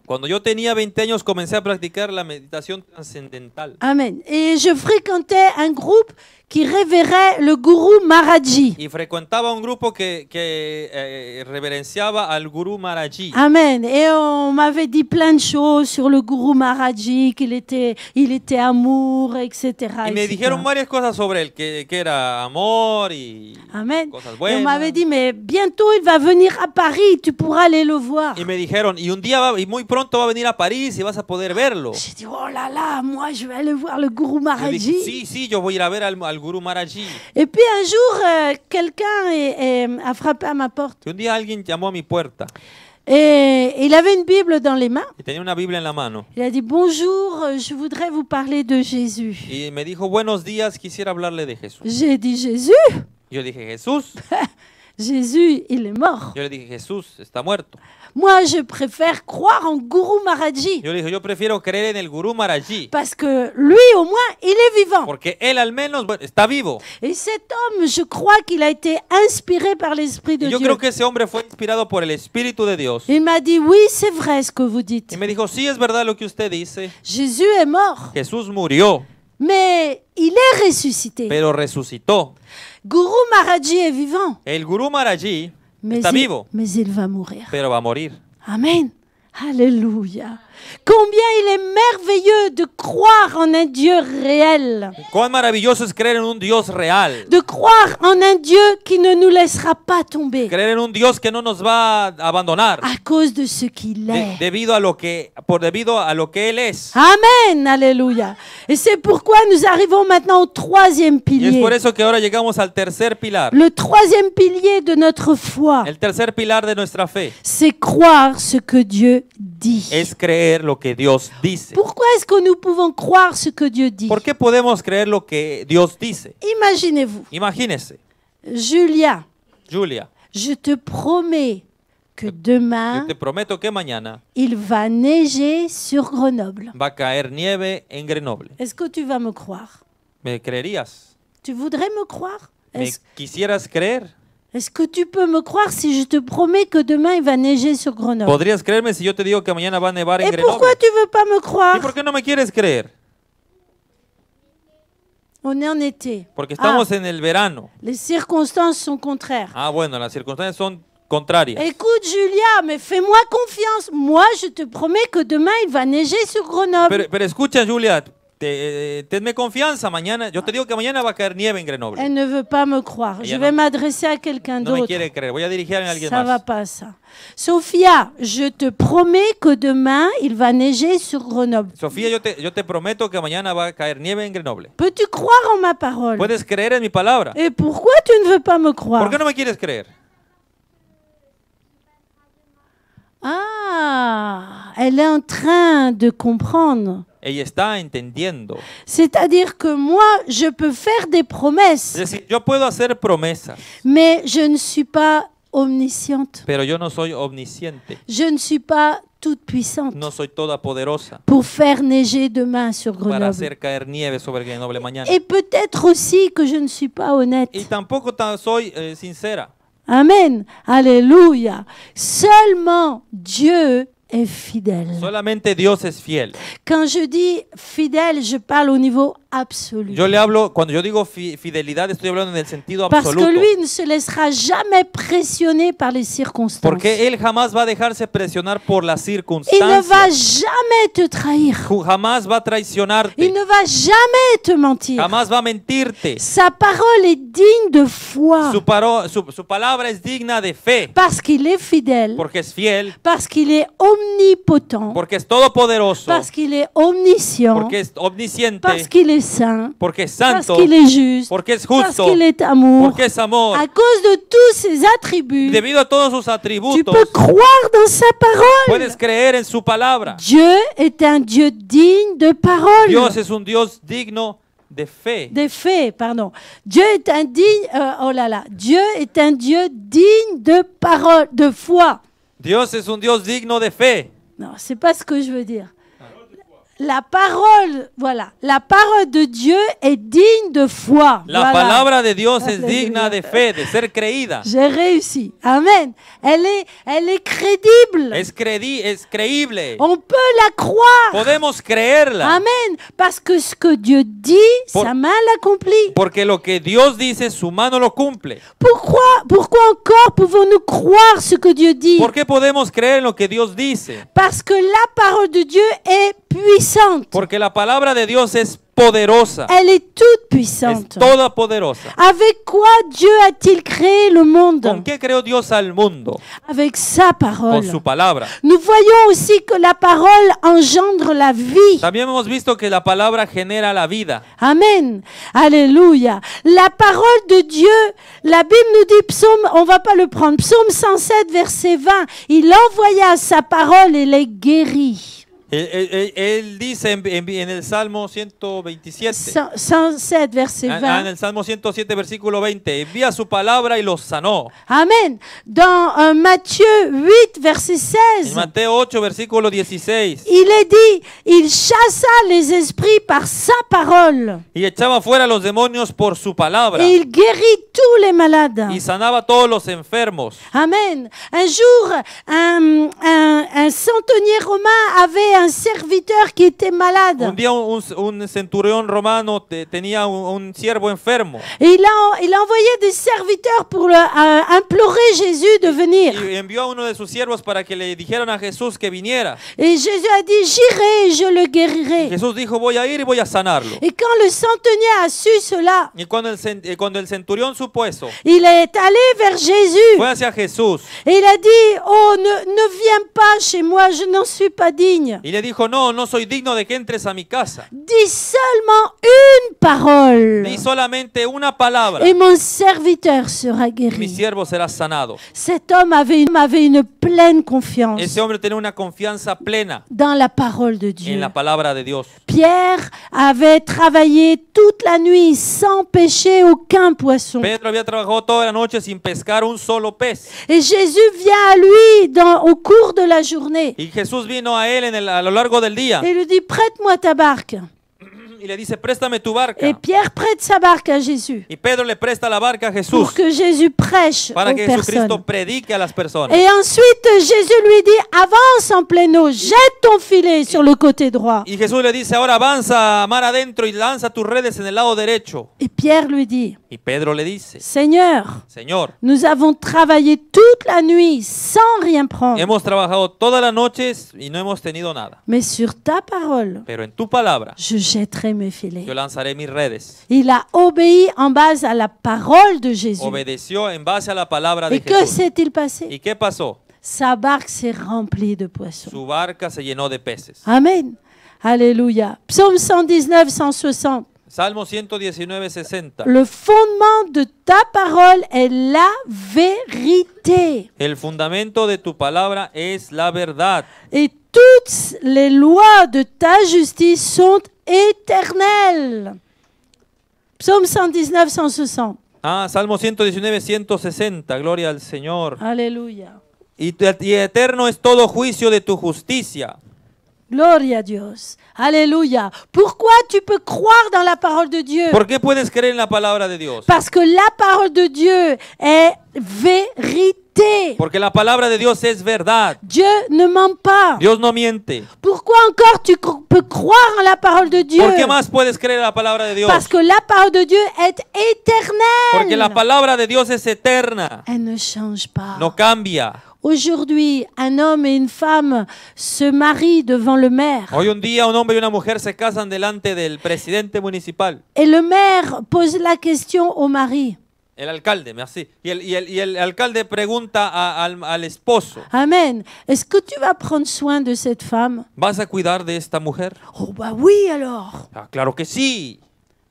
Cuando yo tenía 20 años comencé a practicar la meditación trascendental. Amen. Et je fréquentais un groupe qui révérait le gourou Maharaji. Y frecuentaba un grupo que, que, eh, reverenciaba al gurú Maharaji. Amen. Et on m'avait dit plein de choses sur le gourou Maharaji, qu'il était, il était amour, etc. Y me etc. dijeron varias cosas sobre él, que, que era amor y Amen. cosas Et on buenas. m'avait dit, mais bientôt il va venir à Paris, tu pourras aller le voir. Y me dijeron, y un día va, y muy pronto va a venir a París y vas a poder verlo. J'ai dit, oh là là, moi je vais aller voir le gourou Maharaji. dije, sí, sí, yo voy a ir a ver al, al Guru Maharaji. Et puis un jour, euh, quelqu'un a frappé à ma porte. Un día alguien llamó a mi puerta Et il avait une Bible dans les mains. tenía una Biblia en la mano. Il a dit, bonjour, euh, je voudrais vous parler de Jésus. Y me dijo, buenos días, quisiera hablarle de Jesús. J'ai dit, Jésus? Yo dije, Jesús. Jésus, il est mort. Yo le dije, Jesús está muerto. Moi, je préfère croire en Gourou Maharaji. Yo le dije, yo prefiero creer en el Guru Maharaji. Parce que lui, au moins, il est vivant. Porque él al menos bueno, está vivo. Et cet homme, je crois qu'il a été inspiré par l'Esprit de Y yo Dieu. creo que ese hombre fue inspirado por el Espíritu de Dios. Il m'a dit, oui, c'est vrai ce que vous dites. Y me dijo, sí es verdad lo que usted dice. Jésus est mort, Jesús murió, mais il est ressuscité. pero resucitó. Gourou Maharaji est vivant, El Guru Maharaji mais está il, vivo, mais il va mourir. pero va a morir. Amen. Alléluia. Combien il est merveilleux de croire en un Dieu réel, Cuán maravilloso es creer en un Dios real. de croire en un Dieu qui ne nous laissera pas tomber Creer en un Dios que no nos va a abandonar à cause de ce qu'il de- est. debido a lo que por debido a lo que él es. Amen, alléluia. Et c'est pourquoi nous arrivons maintenant au troisième Y es pilier. por eso que ahora llegamos al tercer pilar. Le troisième pilier de notre foi, El tercer pilar de nuestra fe c'est croire ce que Dieu dit. Es creer lo que Dios dice. Pourquoi est-ce que nous pouvons croire ce que Dieu dit? ¿Por qué podemos creer lo que Dios dice? Imaginez-vous, Imagínese, Julia, Julia, je te promets que demain, yo te prometo que mañana il va neiger sur Grenoble. va a caer nieve en Grenoble. Est-ce que tu vas me croire? ¿Me creerías? Tu voudrais me croire? ¿Me Est-ce quisieras creer? Est-ce que tu peux me croire si je te promets que demain il va neiger sur Grenoble? ¿Podrías creerme si yo te digo que mañana va a nevar en Et Grenoble? pourquoi tu veux pas me ¿Y croire por qué no me quieres creer? On est en été. Porque Ah, estamos en el verano. les circonstances sont contraires. Ah, bueno, las circunstancias son contrarias. Écoute Julia, mais fais-moi confiance. Moi, je te promets que demain il va neiger sur Grenoble. Pero, pero escucha, Julia, te- eh, tenme confianza mañana. Yo te digo que mañana va a caer nieve en Grenoble. Elle ne veut pas me croire. Ella Je vais no- m'adresser à quelqu'un No me quiere creer. Voy a dirigirme a alguien Ça va más. pas ça. Sophia, je te promets que demain il va neiger sur Grenoble. Sofía, yo te, yo te prometo que mañana va a caer nieve en Grenoble. Peux-tu croire en ma parole ¿Puedes creer en mi palabra? Et pourquoi tu ne veux pas me croire ¿Por qué no me quieres creer? Ah, elle est en train de comprendre. Ella está entendiendo. C'est-à-dire que moi, je peux faire des Es promesses, decir, yo puedo hacer promesas, mais je ne suis pas omnisciente. pero yo no soy omnisciente. Je ne suis pas toute puissante No soy todopoderosa pour faire neiger demain sur para Grenoble. hacer caer nieve sobre Grenoble mañana. Et peut-être aussi que je ne suis pas honnête. Y tampoco ta- soy eh, sincera. Amen. Alléluia. Seulement Dieu est fidèle. Solamente Dios es fiel. Quand je dis fidèle, je parle au niveau absolu. Yo le hablo, cuando yo digo fi- fidelidad, estoy hablando en el sentido Parce absoluto. que lui ne se laissera jamais pressionner par les circonstances. Porque Él jamás va a dejarse presionar por las Il ne va circunstancias. jamais te trahir. Jamás va a Il traicionarte. ne va jamais te mentir. Jamás va a mentirte. Sa parole est digne de foi. Su, paro- su, su palabra es digna de fe. Parce qu'il est fidèle. Porque es fiel. Parce qu'il est omnipotent. Porque es todopoderoso. Parce qu'il est omniscient. Porque es omnisciente. Parce qu'il est saint. Porque es Parce santo. qu'il est juste. Porque es Parce justo. qu'il est amour. Porque es amor. À cause de tous ses attributs, Debido a todos sus tu atributos, peux croire dans sa parole. puedes creer en su palabra. Dieu est un Dieu digne de parole. Dios es un Dios digno de fe. Des faits, pardon. Dieu est un digne, euh, oh là là, Dieu est un Dieu digne de parole, de foi. Dios es un Dios digno de fe. Non, c'est pas ce que je veux dire. La parole, voilà, la parole de Dieu est digne de foi. La Voilà. palabra de Dios es digna de fe, de ser creída. J'ai réussi. Amen. Elle est, elle est crédible. Es, credi- es creíble. On peut la croire. Podemos creerla. Amen. Parce que ce que Dieu dit, Por- sa main l'accomplit. Porque lo que Dios dice, su mano lo cumple. Pourquoi, pourquoi encore pouvons-nous croire ce que Dieu dit? ¿Por qué podemos creer en lo que Dios dice? Parce que la parole de Dieu est puissante. Porque la palabra de Dios es poderosa. Elle est toute Es puissante. toda poderosa. Avec quoi Dieu a-t-il créé le ¿Con monde qué creó Dios al mundo? Avec sa Con parole. su palabra. Nous voyons aussi que la parole engendre la vie. También hemos visto que la palabra genera la vida. Amen. Alléluia. La parole de Dieu, la Bible nous dit, psaume, on va pas le prendre, psaume 107, verset 20, il envoya sa parole et les guérit. Él, él- él- dice en, en- en el Salmo 127. Cent- 107, verset Ah, ah, 20. en el Salmo 107, versículo 20. Envía su palabra y los sanó. Amen. Dans euh, Matthieu 8, verset En 16, Mateo 8, versículo 16. il est dit, il chassa les esprits par sa parole Y echaba fuera a los demonios por su palabra. et il guérit tous les malades. Y sanaba a todos los enfermos. Amen. Un jour, un, un- un centenier romain avait un serviteur qui était Un malade. día un, un- un centurión romano te- tenía un, un siervo enfermo. Et il a, il a envoyé des serviteurs pour le- euh, implorer Jésus de venir. Y envió a uno de sus siervos para que le dijeran a Jesús que viniera. Et Jésus a dit, j'irai et je le Y guérirai. Jesús dijo, voy a ir y voy a sanarlo. Et quand le centenier a su cela, Y cuando el, cen- eh, cuando el centurión supo eso, il est allé vers Jésus. fue hacia Jesús Et il a dit, oh, ne, ne viens pas chez moi, je n'en suis pas digne. Y le dijo, no, no soy digno de que entres a mi casa. Dis seulement une parole. Di solamente una palabra Et mon serviteur sera y mi guéri. siervo será sanado. Cet homme avait une, avait une pleine confiance Ese hombre tenía una confianza plena dans la parole de en Dieu. la palabra de Dios. Pierre avait travaillé toute la nuit sans pêcher aucun poisson. Pedro había trabajado toda la noche sin pescar un solo pez. Et Jésus vient à lui dans, au cours de la journée Y Jesús vino a él en el- lo largo del et lui dit prête-moi ta barque. Y le dice, préstame tu barca. Et Pierre prête sa barque à Jésus Y Pedro le presta la barca a pour Jesús que Jésus prêche para aux que Jesucristo personnes. predique a las personas. Et ensuite Jésus lui dit avance en pleine eau, jette ton filet sur le côté droit. Y Jesús le dice, ahora avanza mar adentro y lanza tus redes en el lado derecho. Et Pierre lui dit Y Pedro le dice, Seigneur, Señor, nous avons travaillé toute la nuit sans rien prendre, hemos trabajado todas las noches y no hemos tenido nada. mais sur ta parole, Pero en tu palabra je jetterai mes filets. yo lanzaré mis redes. Il a obéi en base à la parole de Jésus. Obedeció en base a la palabra de Et que Jesús. s'est-il passé? ¿Y qué pasó? Sa barque s'est remplie de poissons. Su barca se llenó de peces. Amen. Alléluia. Psaume 119, 160. Salmo 119, 60. Le fondement de ta parole est la vérité. El fundamento de tu palabra es la verdad. Et toutes les lois de ta justice sont éternelles. Psaume 119, 160. Ah, Salmo 119, 160. Gloria al Señor. Alléluia. Y, y eterno es todo juicio de tu justicia. Gloria a Dios. Alléluia. Pourquoi tu peux croire dans la parole de Dieu? ¿Por qué puedes creer en la palabra de Dios? Parce que la parole de Dieu est vérité. Porque la palabra de Dios es verdad. Dieu ne ment pas. Dios no miente. Pourquoi encore tu peux croire en la parole de Dieu? ¿Por qué más puedes creer en la palabra de Dios? Parce que la parole de Dieu est Porque la éternelle. palabra de Dios es eterna. Elle ne change pas. No cambia. Aujourd'hui, un homme et une femme se marient devant le maire. Hoy un día un hombre y una mujer se casan delante del presidente municipal. Et le maire pose la question au mari. El alcalde, merci. Y el, y el- y el alcalde pregunta a- al, al esposo, Amen. Est-ce que tu vas prendre soin de cette femme? ¿vas a cuidar de esta mujer? Oh bah oui alors. Ah, claro que sí.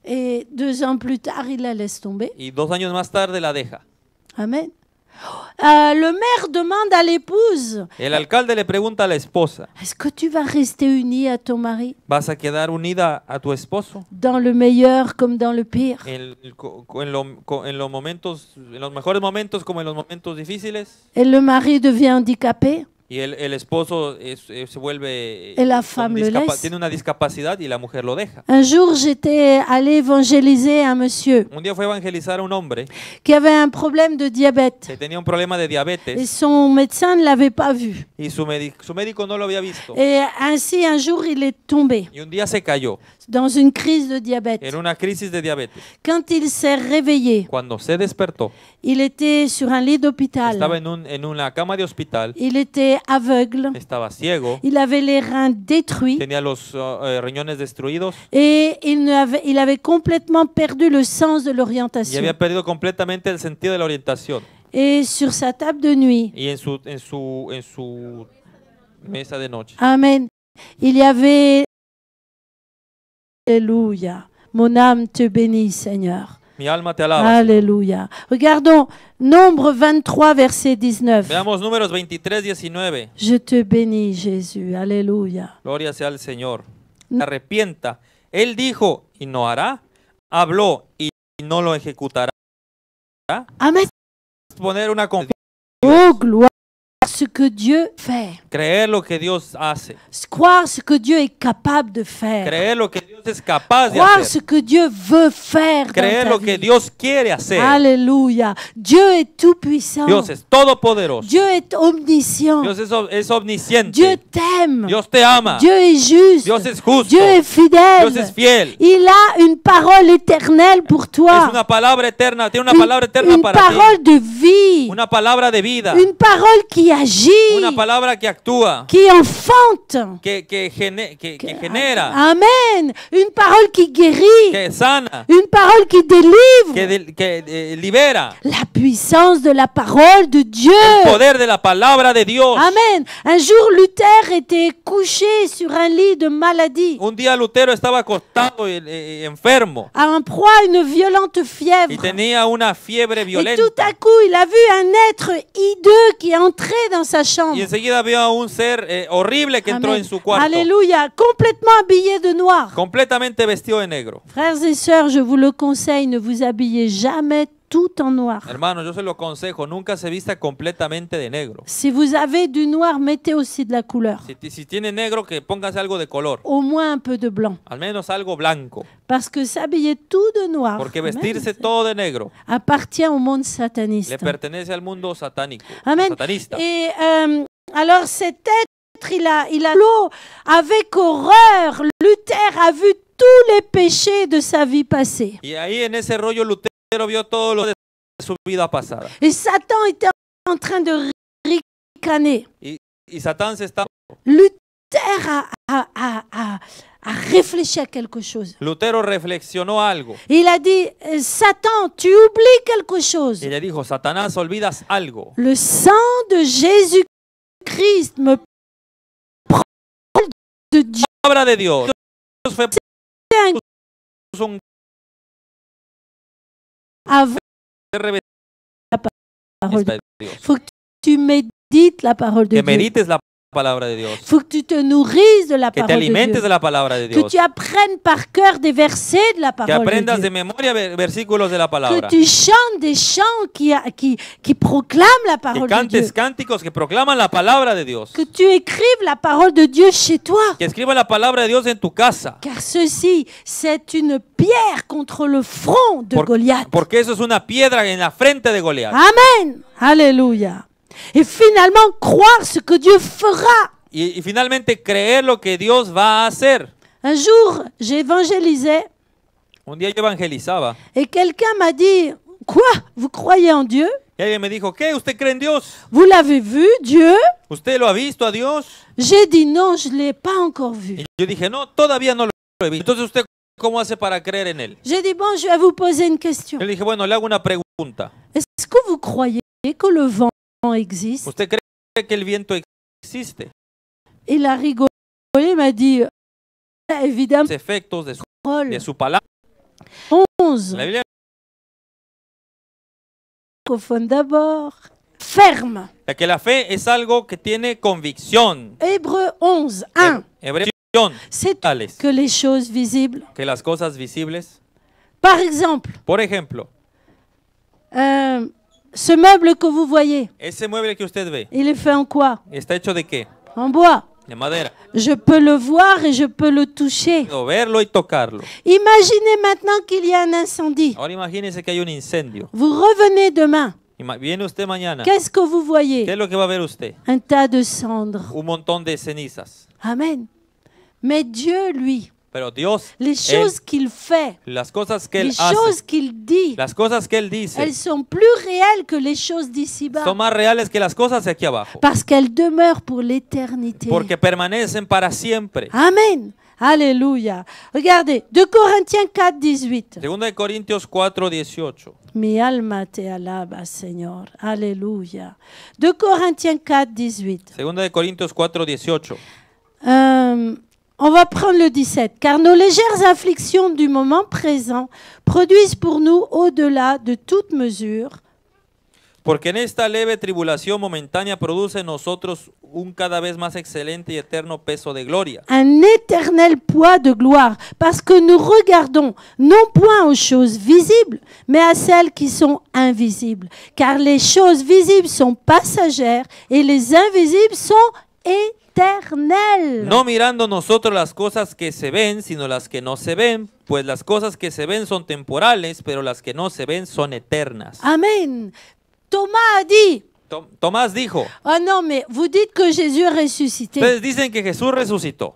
Et deux ans plus tard, il la laisse tomber. Y dos años más tarde la deja. Amen. Euh, le maire demande à l'épouse, El alcalde le pregunta a la esposa, est-ce que tu vas rester unie à ton mari? ¿vas a quedar unida a tu esposo? dans le meilleur comme dans le pire. En, en lo- en los momentos, en los mejores momentos como en los momentos difíciles. Et le mari devient handicapé? Y el, el esposo es- eh, se vuelve... Et la con femme le laisse. Tiene una discapacidad y la mujer lo deja. Un jour, j'étais allée évangéliser un monsieur Un día fue a evangelizar a un hombre qui avait un problème de diabète. que tenía un problema de Et diabetes son médecin ne l'avait pas vu. y su, médic- su médico no lo había visto. Et ainsi, un jour, il est tombé. Y un día se cayó. Dans une crise de diabète. en una crisis de diabetes. Quand il s'est réveillé, Cuando se despertó, il était sur un lit estaba d'hôpital. en, un- en una cama de hospital, Il était aveugle. estaba ciego, Il avait les reins détruits tenía los uh, eh, riñones destruidos et il, avait, il avait complètement perdu le sens de y l'orientation. había perdido completamente el sentido de la orientación. Et sur sa table de nuit, Y en su, en su, en su mesa de noche Amen, il y avait... Alléluia. Mon âme te bénit, Seigneur. Alléluia. Regardons Nombre 23, verset 19. Veamos números 23, 19. Je te bénis, Jésus. Alléluia. Gloria sea al Señor. Se arrepienta. Él dijo y no hará. Habló y no lo ejecutará. Amen. Poner una confianza. Oh, gloire ce que Dieu fait. Creer lo que Dios hace. Croire ce que Dieu est capable de faire. Creer lo que Dios es capaz de Croire hacer. ce que Dieu veut faire. dans Creer ta lo que vie. Dios quiere hacer. Alléluia. Dieu est tout puissant. Dios es todopoderoso. Dieu est omniscient. Dios es, ob- es omnisciente. Dieu t'aime. Dios te ama. Dieu est juste. Dios es justo. Dieu est fidèle. Dios es fiel. Il a une parole éternelle pour Es toi. una palabra eterna. Tiene una Une, palabra eterna une para parole ti. de vie. Una palabra de vida. Une parole qui agit. Una palabra que actúa. Qui enfante. Que, que, gene- que- que genera. Amen. Une parole qui guérit. Que sana. Une parole qui délivre. Que, del- que, eh, libera. La puissance de la parole de Dieu. El poder de la palabra de Dios. Amen. Un jour, Luther était couché sur un lit de maladie, Un día Lutero estaba acostado y, eh, enfermo à un proie à une violente y fièvre. tenía una fiebre Et violenta. tout à coup, il a vu un être hideux qui est entré dans sa chambre. Y enseguida vio a un ser eh, horrible que entró Amen. en su cuarto, Alléluia. Complètement habillé de noir. completamente vestido de negro. Frères et sœurs, je vous le conseille, ne vous habillez jamais tout en noir. Hermano, yo se lo aconsejo, nunca se vista completamente de negro. Si vous avez du noir, mettez aussi de la couleur. Si, si tiene negro, que póngase algo de color, Au moins un peu de blanc. al menos algo blanco, Parce que s'habiller tout de noir porque amen, vestirse todo de negro appartient au monde sataniste. le pertenece al mundo satánico, Amen. satanista. Et euh, alors cet être, il a, il a l'eau avec horreur. Luther a vu tous les péchés de sa vie passée. Y ahí en ese rollo Lutero vio todo lo de su vida pasada. Et Satan était en train de ricaner. Y Satán se está... Luther a, a- a- a- réfléchi à quelque chose. Lutero reflexionó algo. Il a dit, euh, Satan, tu oublies quelque chose. Y le dijo, Satanás, olvidas algo. Le sang de Jésus-Christ me prend de Dieu. Palabra de Dios. Dios fue un- avant parole de de Dios. faut que tu médites la parole de Que Dieu. medites la palabra de Dios. faut que tu te nourrisses de la Que te parole de alimentes Dieu. de la palabra de Que Dios. tu apprennes par cœur des versets de la Que parole de aprendas de Dieu. memoria ver- versículos de la Que palabra. tu chantes des chants qui, a- qui, qui proclament la Que parole de Dieu. cantes cánticos que proclaman la palabra de Dios. Que tu écrives la parole de Dieu chez toi. Que escriban la palabra de Dios en tu casa. Car ceci, c'est une pierre contre le front de Por- Goliath. porque eso es una piedra en la frente de Goliat. Amen. Alléluia. Et finalement, croire ce que Dieu fera. Y, y finalmente creer lo que Dios va a hacer. Un jour, j'évangélisais Un día yo evangelizaba et quelqu'un m'a dit, quoi? Vous croyez en Dieu? Y alguien me dijo, ¿qué? ¿Usted cree en Dios? Vous l'avez vu, Dieu? ¿Usted lo ha visto a Dios? J'ai dit non, je ne l'ai pas encore vu. Y yo dije, no, todavía no lo he visto. Entonces usted, ¿cómo hace para creer en Él? J'ai dit, bon, je vais vous poser une question. Yo le dije, bueno, le hago una pregunta. Est-ce que vous croyez que le vent existe ¿Usted cree que el viento existe? Il a rigolé, il m'a dit, euh, évidemment, Los efectos de su, parole. de su palabra. 11, La Biblia d'abord. Ferme. que la fe es algo que tiene convicción. Hébreu 11, 1. Hebreo, C'est que les choses visibles. que las cosas visibles. Par exemple, Por ejemplo, euh, ce meuble que vous voyez, ese mueble que usted ve, il est fait en quoi? ¿está hecho de qué? En bois. De madera. Je peux le voir et je peux le toucher. Puedo verlo y tocarlo. Imaginez maintenant qu'il y a un incendie. Ahora imagínese que hay un incendio. Vous revenez demain. Ima- Viene usted mañana. Qu'est-ce que vous ¿Qué voyez es lo que va a ver usted? Un tas de cendres. Un montón de cenizas. Amen. Mais Dieu, lui, Pero Dios, les Él- choses qu'il fait, las cosas que Él les hace, choses qu'il dit, las cosas que Él dice, elles sont plus réelles que les choses d'ici-bas. son más reales que las cosas de aquí abajo. Parce qu'elles demeurent pour l'éternité. Porque permanecen para siempre. Amen. Alléluia. Regardez, 2 Corinthiens 4, 18. Segunda de Corintios 4, 18. Mi alma te alaba, Señor. Alléluia. 2 Corinthiens 4, 18. Segunda de Corintios 4, 18. Euh, on va prendre le 17. Car nos légères afflictions du moment présent produisent pour nous, au-delà de toute mesure, Porque en esta leve tribulación momentánea produce en nosotros un cada vez más excelente y eterno peso de gloria. un éternel poids de gloire, parce que nous regardons non point aux choses visibles, mais à celles qui sont invisibles. Car les choses visibles sont passagères et les invisibles sont éternelles. No mirando nosotros las cosas que se ven, sino las que no se ven, pues las cosas que se ven son temporales, pero las que no se ven son eternas. Amen. Thomas a dit, Tom- Tomás dijo, oh non, mais vous dites que Jésus ressuscité. ustedes dicen que Jesús resucitó.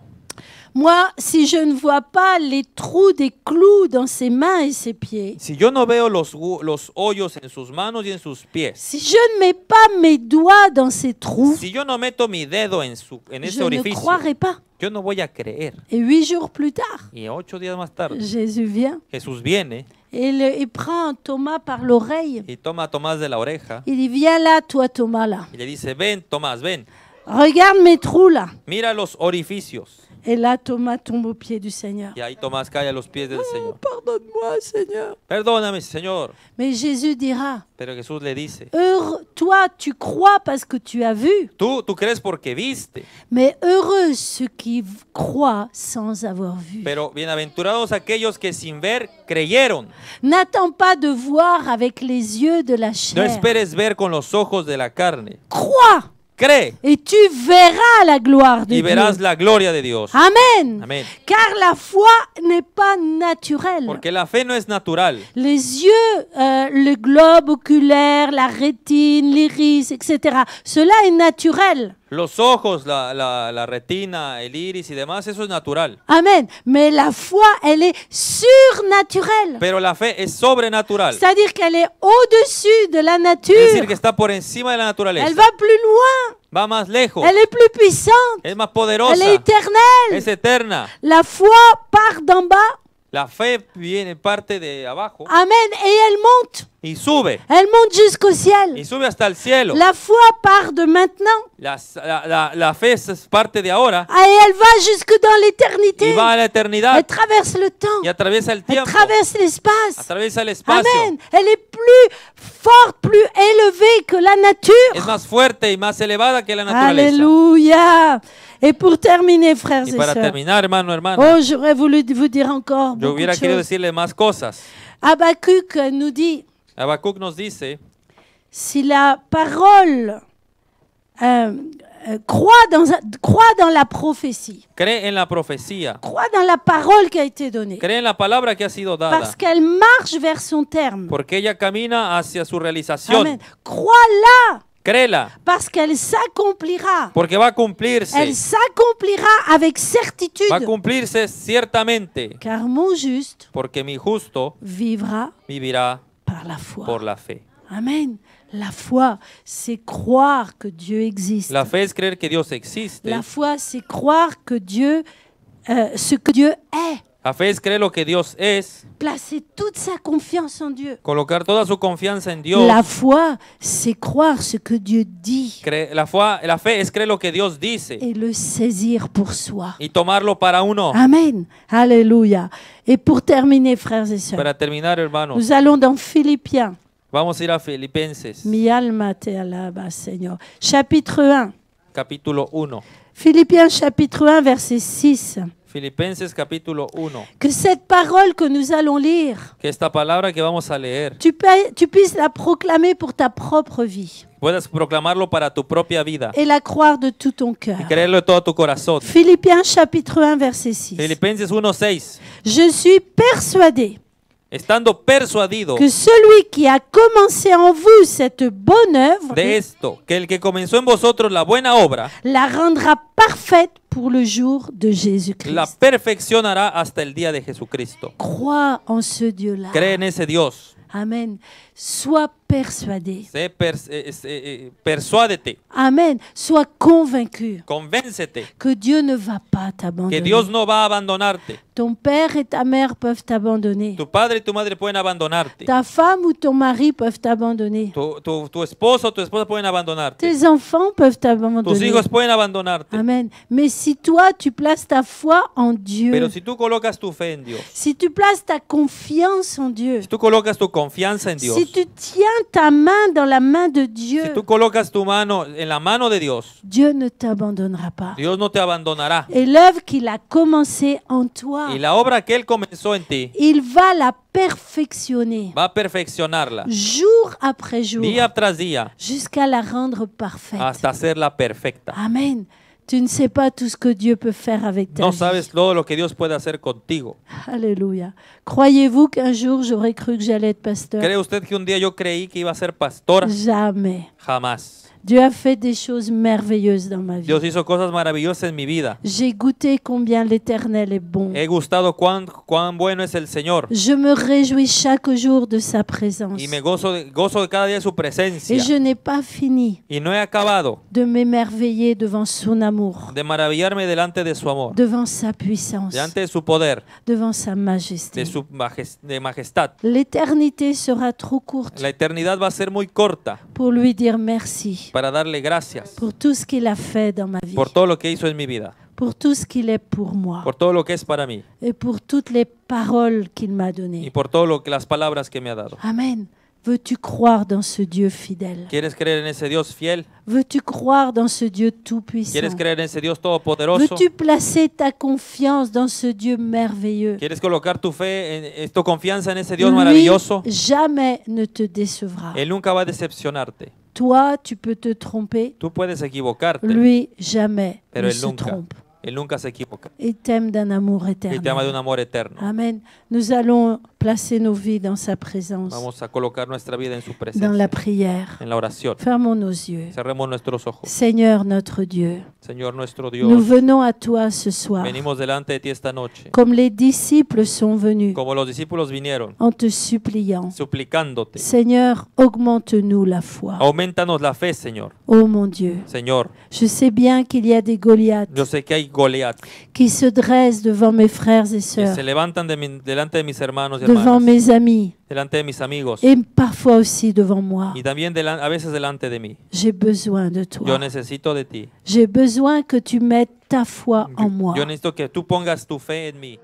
Moi, si je ne vois pas les trous des clous dans ses mains et ses pieds, Si yo no veo los, los hoyos en sus manos y en sus pies, si je ne mets pas mes doigts dans ces trous, si yo no meto mi dedo en, su, en ese je ne orificio, croirai pas. yo no voy a creer. Et huit jours plus tard, Y ocho días más tarde, Jésus vient Jesús viene et le- il prend Thomas par l'oreille. y toma a Tomás de la oreja Il dit, viens là, toi Thomas, là. y le dice, ven, Tomás, ven, Regarde mes trous là. mira los orificios. Et là, Thomas tombe aux pieds du Seigneur. Y ahí Tomás cae a los pies del Señor. Pardonne-moi, Seigneur. Perdóname, Señor. Mais Jésus dira, Pero Jesús le dice, heureux, toi, tu crois parce que tu as vu, tú, tú crees porque viste, mais heureux ceux qui croient sans avoir vu. pero bienaventurados aquellos que sin ver creyeron. N'attends pas de voir avec les yeux de la No chair. esperes ver con los ojos de la carne. Crois Cree et tu verras la gloire de y verás Dieu. la gloria de Dios. Amen. Amén. Car la foi n'est pas naturelle. Porque la fe no es natural. Les yeux, euh, le globe oculaire, la rétine, l'iris, etc. Cela est naturel. Los ojos, la, la- la retina, el iris y demás, eso es natural. Amen. Mais la foi, elle est surnaturelle. Pero la fe es sobrenatural. C'est-à-dire qu'elle est au-dessus de la Es decir, nature. que está por encima de la Elle naturaleza. va plus loin. Va más lejos. Elle est plus puissante. Es más Elle poderosa. est éternelle. Es eterna. La foi part d'en bas. La fe viene parte de abajo Amen. Et elle monte. y sube. Elle monte jusqu'au Y ciel. sube hasta el cielo. La foi part de maintenant. La, la- la- la fe es parte de ahora Ah, Et elle va jusque dans y l'éternité. va a la Elle eternidad traverse le temps. y atraviesa el Elle tiempo, traverse l'espace. atraviesa el espacio. Amen. Elle est plus forte, plus élevée que la Es nature. más fuerte y más elevada que la naturaleza. Alléluia. Et pour terminer, frères Y et para sœurs. terminar, hermano, hermana, Oh, j'aurais voulu vous dire encore yo beaucoup hubiera de querido choses. decirle más cosas. Habakkuk nous dit, Habacuc nos dice, si la parole euh, euh, croit, dans, croit dans la prophétie, cree en la profecía, croit dans la parole qui a été donnée, cree en la palabra que ha sido dada, parce qu'elle marche vers son terme. porque ella camina hacia su realización. Amen. Crois-la, Créela, parce qu'elle s'accomplira. porque va a Elle s'accomplira avec va a certitude. cumplirse ciertamente, Car mon juste porque mi justo vivra vivirá par la foi. por la fe. Amen. La foi, c'est croire que Dieu existe. La fe es creer que Dios existe. La foi, c'est croire que Dieu, euh, ce que Dieu est. La fe es creer lo que Dios es, Placer toute sa confiance en Dieu. colocar toda su confianza en Dios. La foi, c'est croire ce que Dieu dit Cre- la, fua- la fe es creer lo que Dios dice et le saisir pour soi. y tomarlo para uno. Amen. Alléluia. Et pour terminer, frères et sœurs, Para terminar, hermanos, nous allons dans Philippiens. vamos a ir a Filipenses, Mi alma te alaba, Seigneur. Chapitre 1. capítulo 1. Philippiens chapitre 1, verset 6. Filipenses capítulo 1. Que cette parole que nous allons lire, Que esta palabra que vamos a leer tu, pu- tu puisses la proclamer pour ta propre vie puedas proclamarlo para tu propia vida et la croire de tout ton cœur. y creerlo de todo tu corazón. Philippiens chapitre 1, verset 6. Filipenses 1:6. Je suis persuadé estando persuadido que celui qui a commencé en vous cette bonne œuvre de esto, que el que comenzó en vosotros la buena obra, la rendra parfaite pour le jour de la Jésus-Christ. perfeccionará hasta el día de Jesucristo. Crois en ce Dieu-là. Cree en ese Dios. Amen. Sois persuadé. Pers- eh, persuádete, Amen. Sois convaincu convéncete que Dieu ne va pas que t'abandonner. Dios no va a abandonarte. Ton père et ta mère peuvent t'abandonner. Tu padre y tu madre pueden abandonarte. Ta femme ou ton mari peuvent t'abandonner. Tu, tu- tu esposo o tu esposa pueden abandonarte. Tes enfants peuvent Tus t'abandonner. hijos pueden abandonarte. Amen. Mais si toi, tu places ta foi en Dieu, Pero si tú colocas tu fe en Dios, si tu places ta confiance en Dieu, si tú colocas tu confianza en Dios, si tu tiens ta main dans la main de Dieu, si tú colocas tu mano en la mano de Dios, Dieu ne t'abandonnera pas. Dios no te abandonará. Et l'œuvre qu'il a commencée en toi, Y la obra que Él comenzó en ti, il va la perfectionner va a perfeccionarla jour après jour día tras día jusqu'à la rendre parfaite. hasta hacerla perfecta. Amen. Tu ne sais pas tout ce que Dieu peut faire avec ta No vie. sabes todo lo que Dios puede hacer contigo. Alléluia. Croyez-vous qu'un jour j'aurais cru que j'allais être pasteur? ¿Cree usted que un día yo creí que iba a ser pastora? Jamais. Jamás. Dieu a fait des choses merveilleuses dans ma vie. Dios hizo cosas maravillosas en mi vida. J'ai goûté combien l'Éternel est bon. He gustado cuán, cuán bueno es el Señor. Je me réjouis chaque jour de sa présence. Y me gozo gozo de cada día de su Et presencia. je n'ai pas fini Y no he acabado de m'émerveiller devant son amour, de maravillarme delante de su amor, devant sa puissance, delante de su poder, devant sa majesté. de su majestad. L'éternité sera trop courte La eternidad va a ser muy corta pour lui dire merci para darle gracias pour tout ce qu'il a fait dans ma vie, por todo lo que hizo en mi vida, pour tout ce qu'il est pour moi por todo lo que es para mí et pour toutes les paroles qu'il m'a y données. por todo lo que las palabras que me ha dado. Amen. Veux-tu croire dans ce Dieu fidèle ¿Quieres creer en ese Dios fiel? Veux-tu croire dans ce Dieu tout-puissant ¿Quieres creer en ese Dios todopoderoso? Veux-tu placer ta confiance dans ce Dieu merveilleux ¿Quieres colocar tu fe, en, en tu confianza en ese Dios Lui, maravilloso? jamais ne te décevra. Él nunca va a decepcionarte. Toi, tu peux te tromper. Tú puedes equivocarte, Lui, jamais pero ne Él se nunca. trompe. Él nunca se equivoca. Il t'aime d'un amour Y te ama de éternel. un amor eterno. Amen. Nous allons placer nos vies dans sa présence, Vamos a colocar nuestra vida en su dans presencia, la prière. en la oración. Fermons nos yeux. Cerremos nuestros ojos. Seigneur notre Dieu, Señor nuestro nous Dios, venons à toi ce soir, venimos delante de ti esta noche, comme les disciples sont venus, como los discípulos vinieron, en te suppliant. suplicándote. Seigneur, augmente-nous la foi. Aumentanos la fe, Señor. Oh mon Dieu, Señor, je sais bien qu'il y a des Goliaths yo sé que hay Goliat qui se dressent devant mes frères et que sœurs, se levantan de mi- delante de mis hermanos y devant mes amis delante de mis amigos et parfois aussi devant moi. y también delan- a veces delante de mí. J'ai besoin de Yo toi. necesito de ti. J'ai besoin que tu mettes ta foi en moi. Yo necesito que tú pongas tu fe en mí.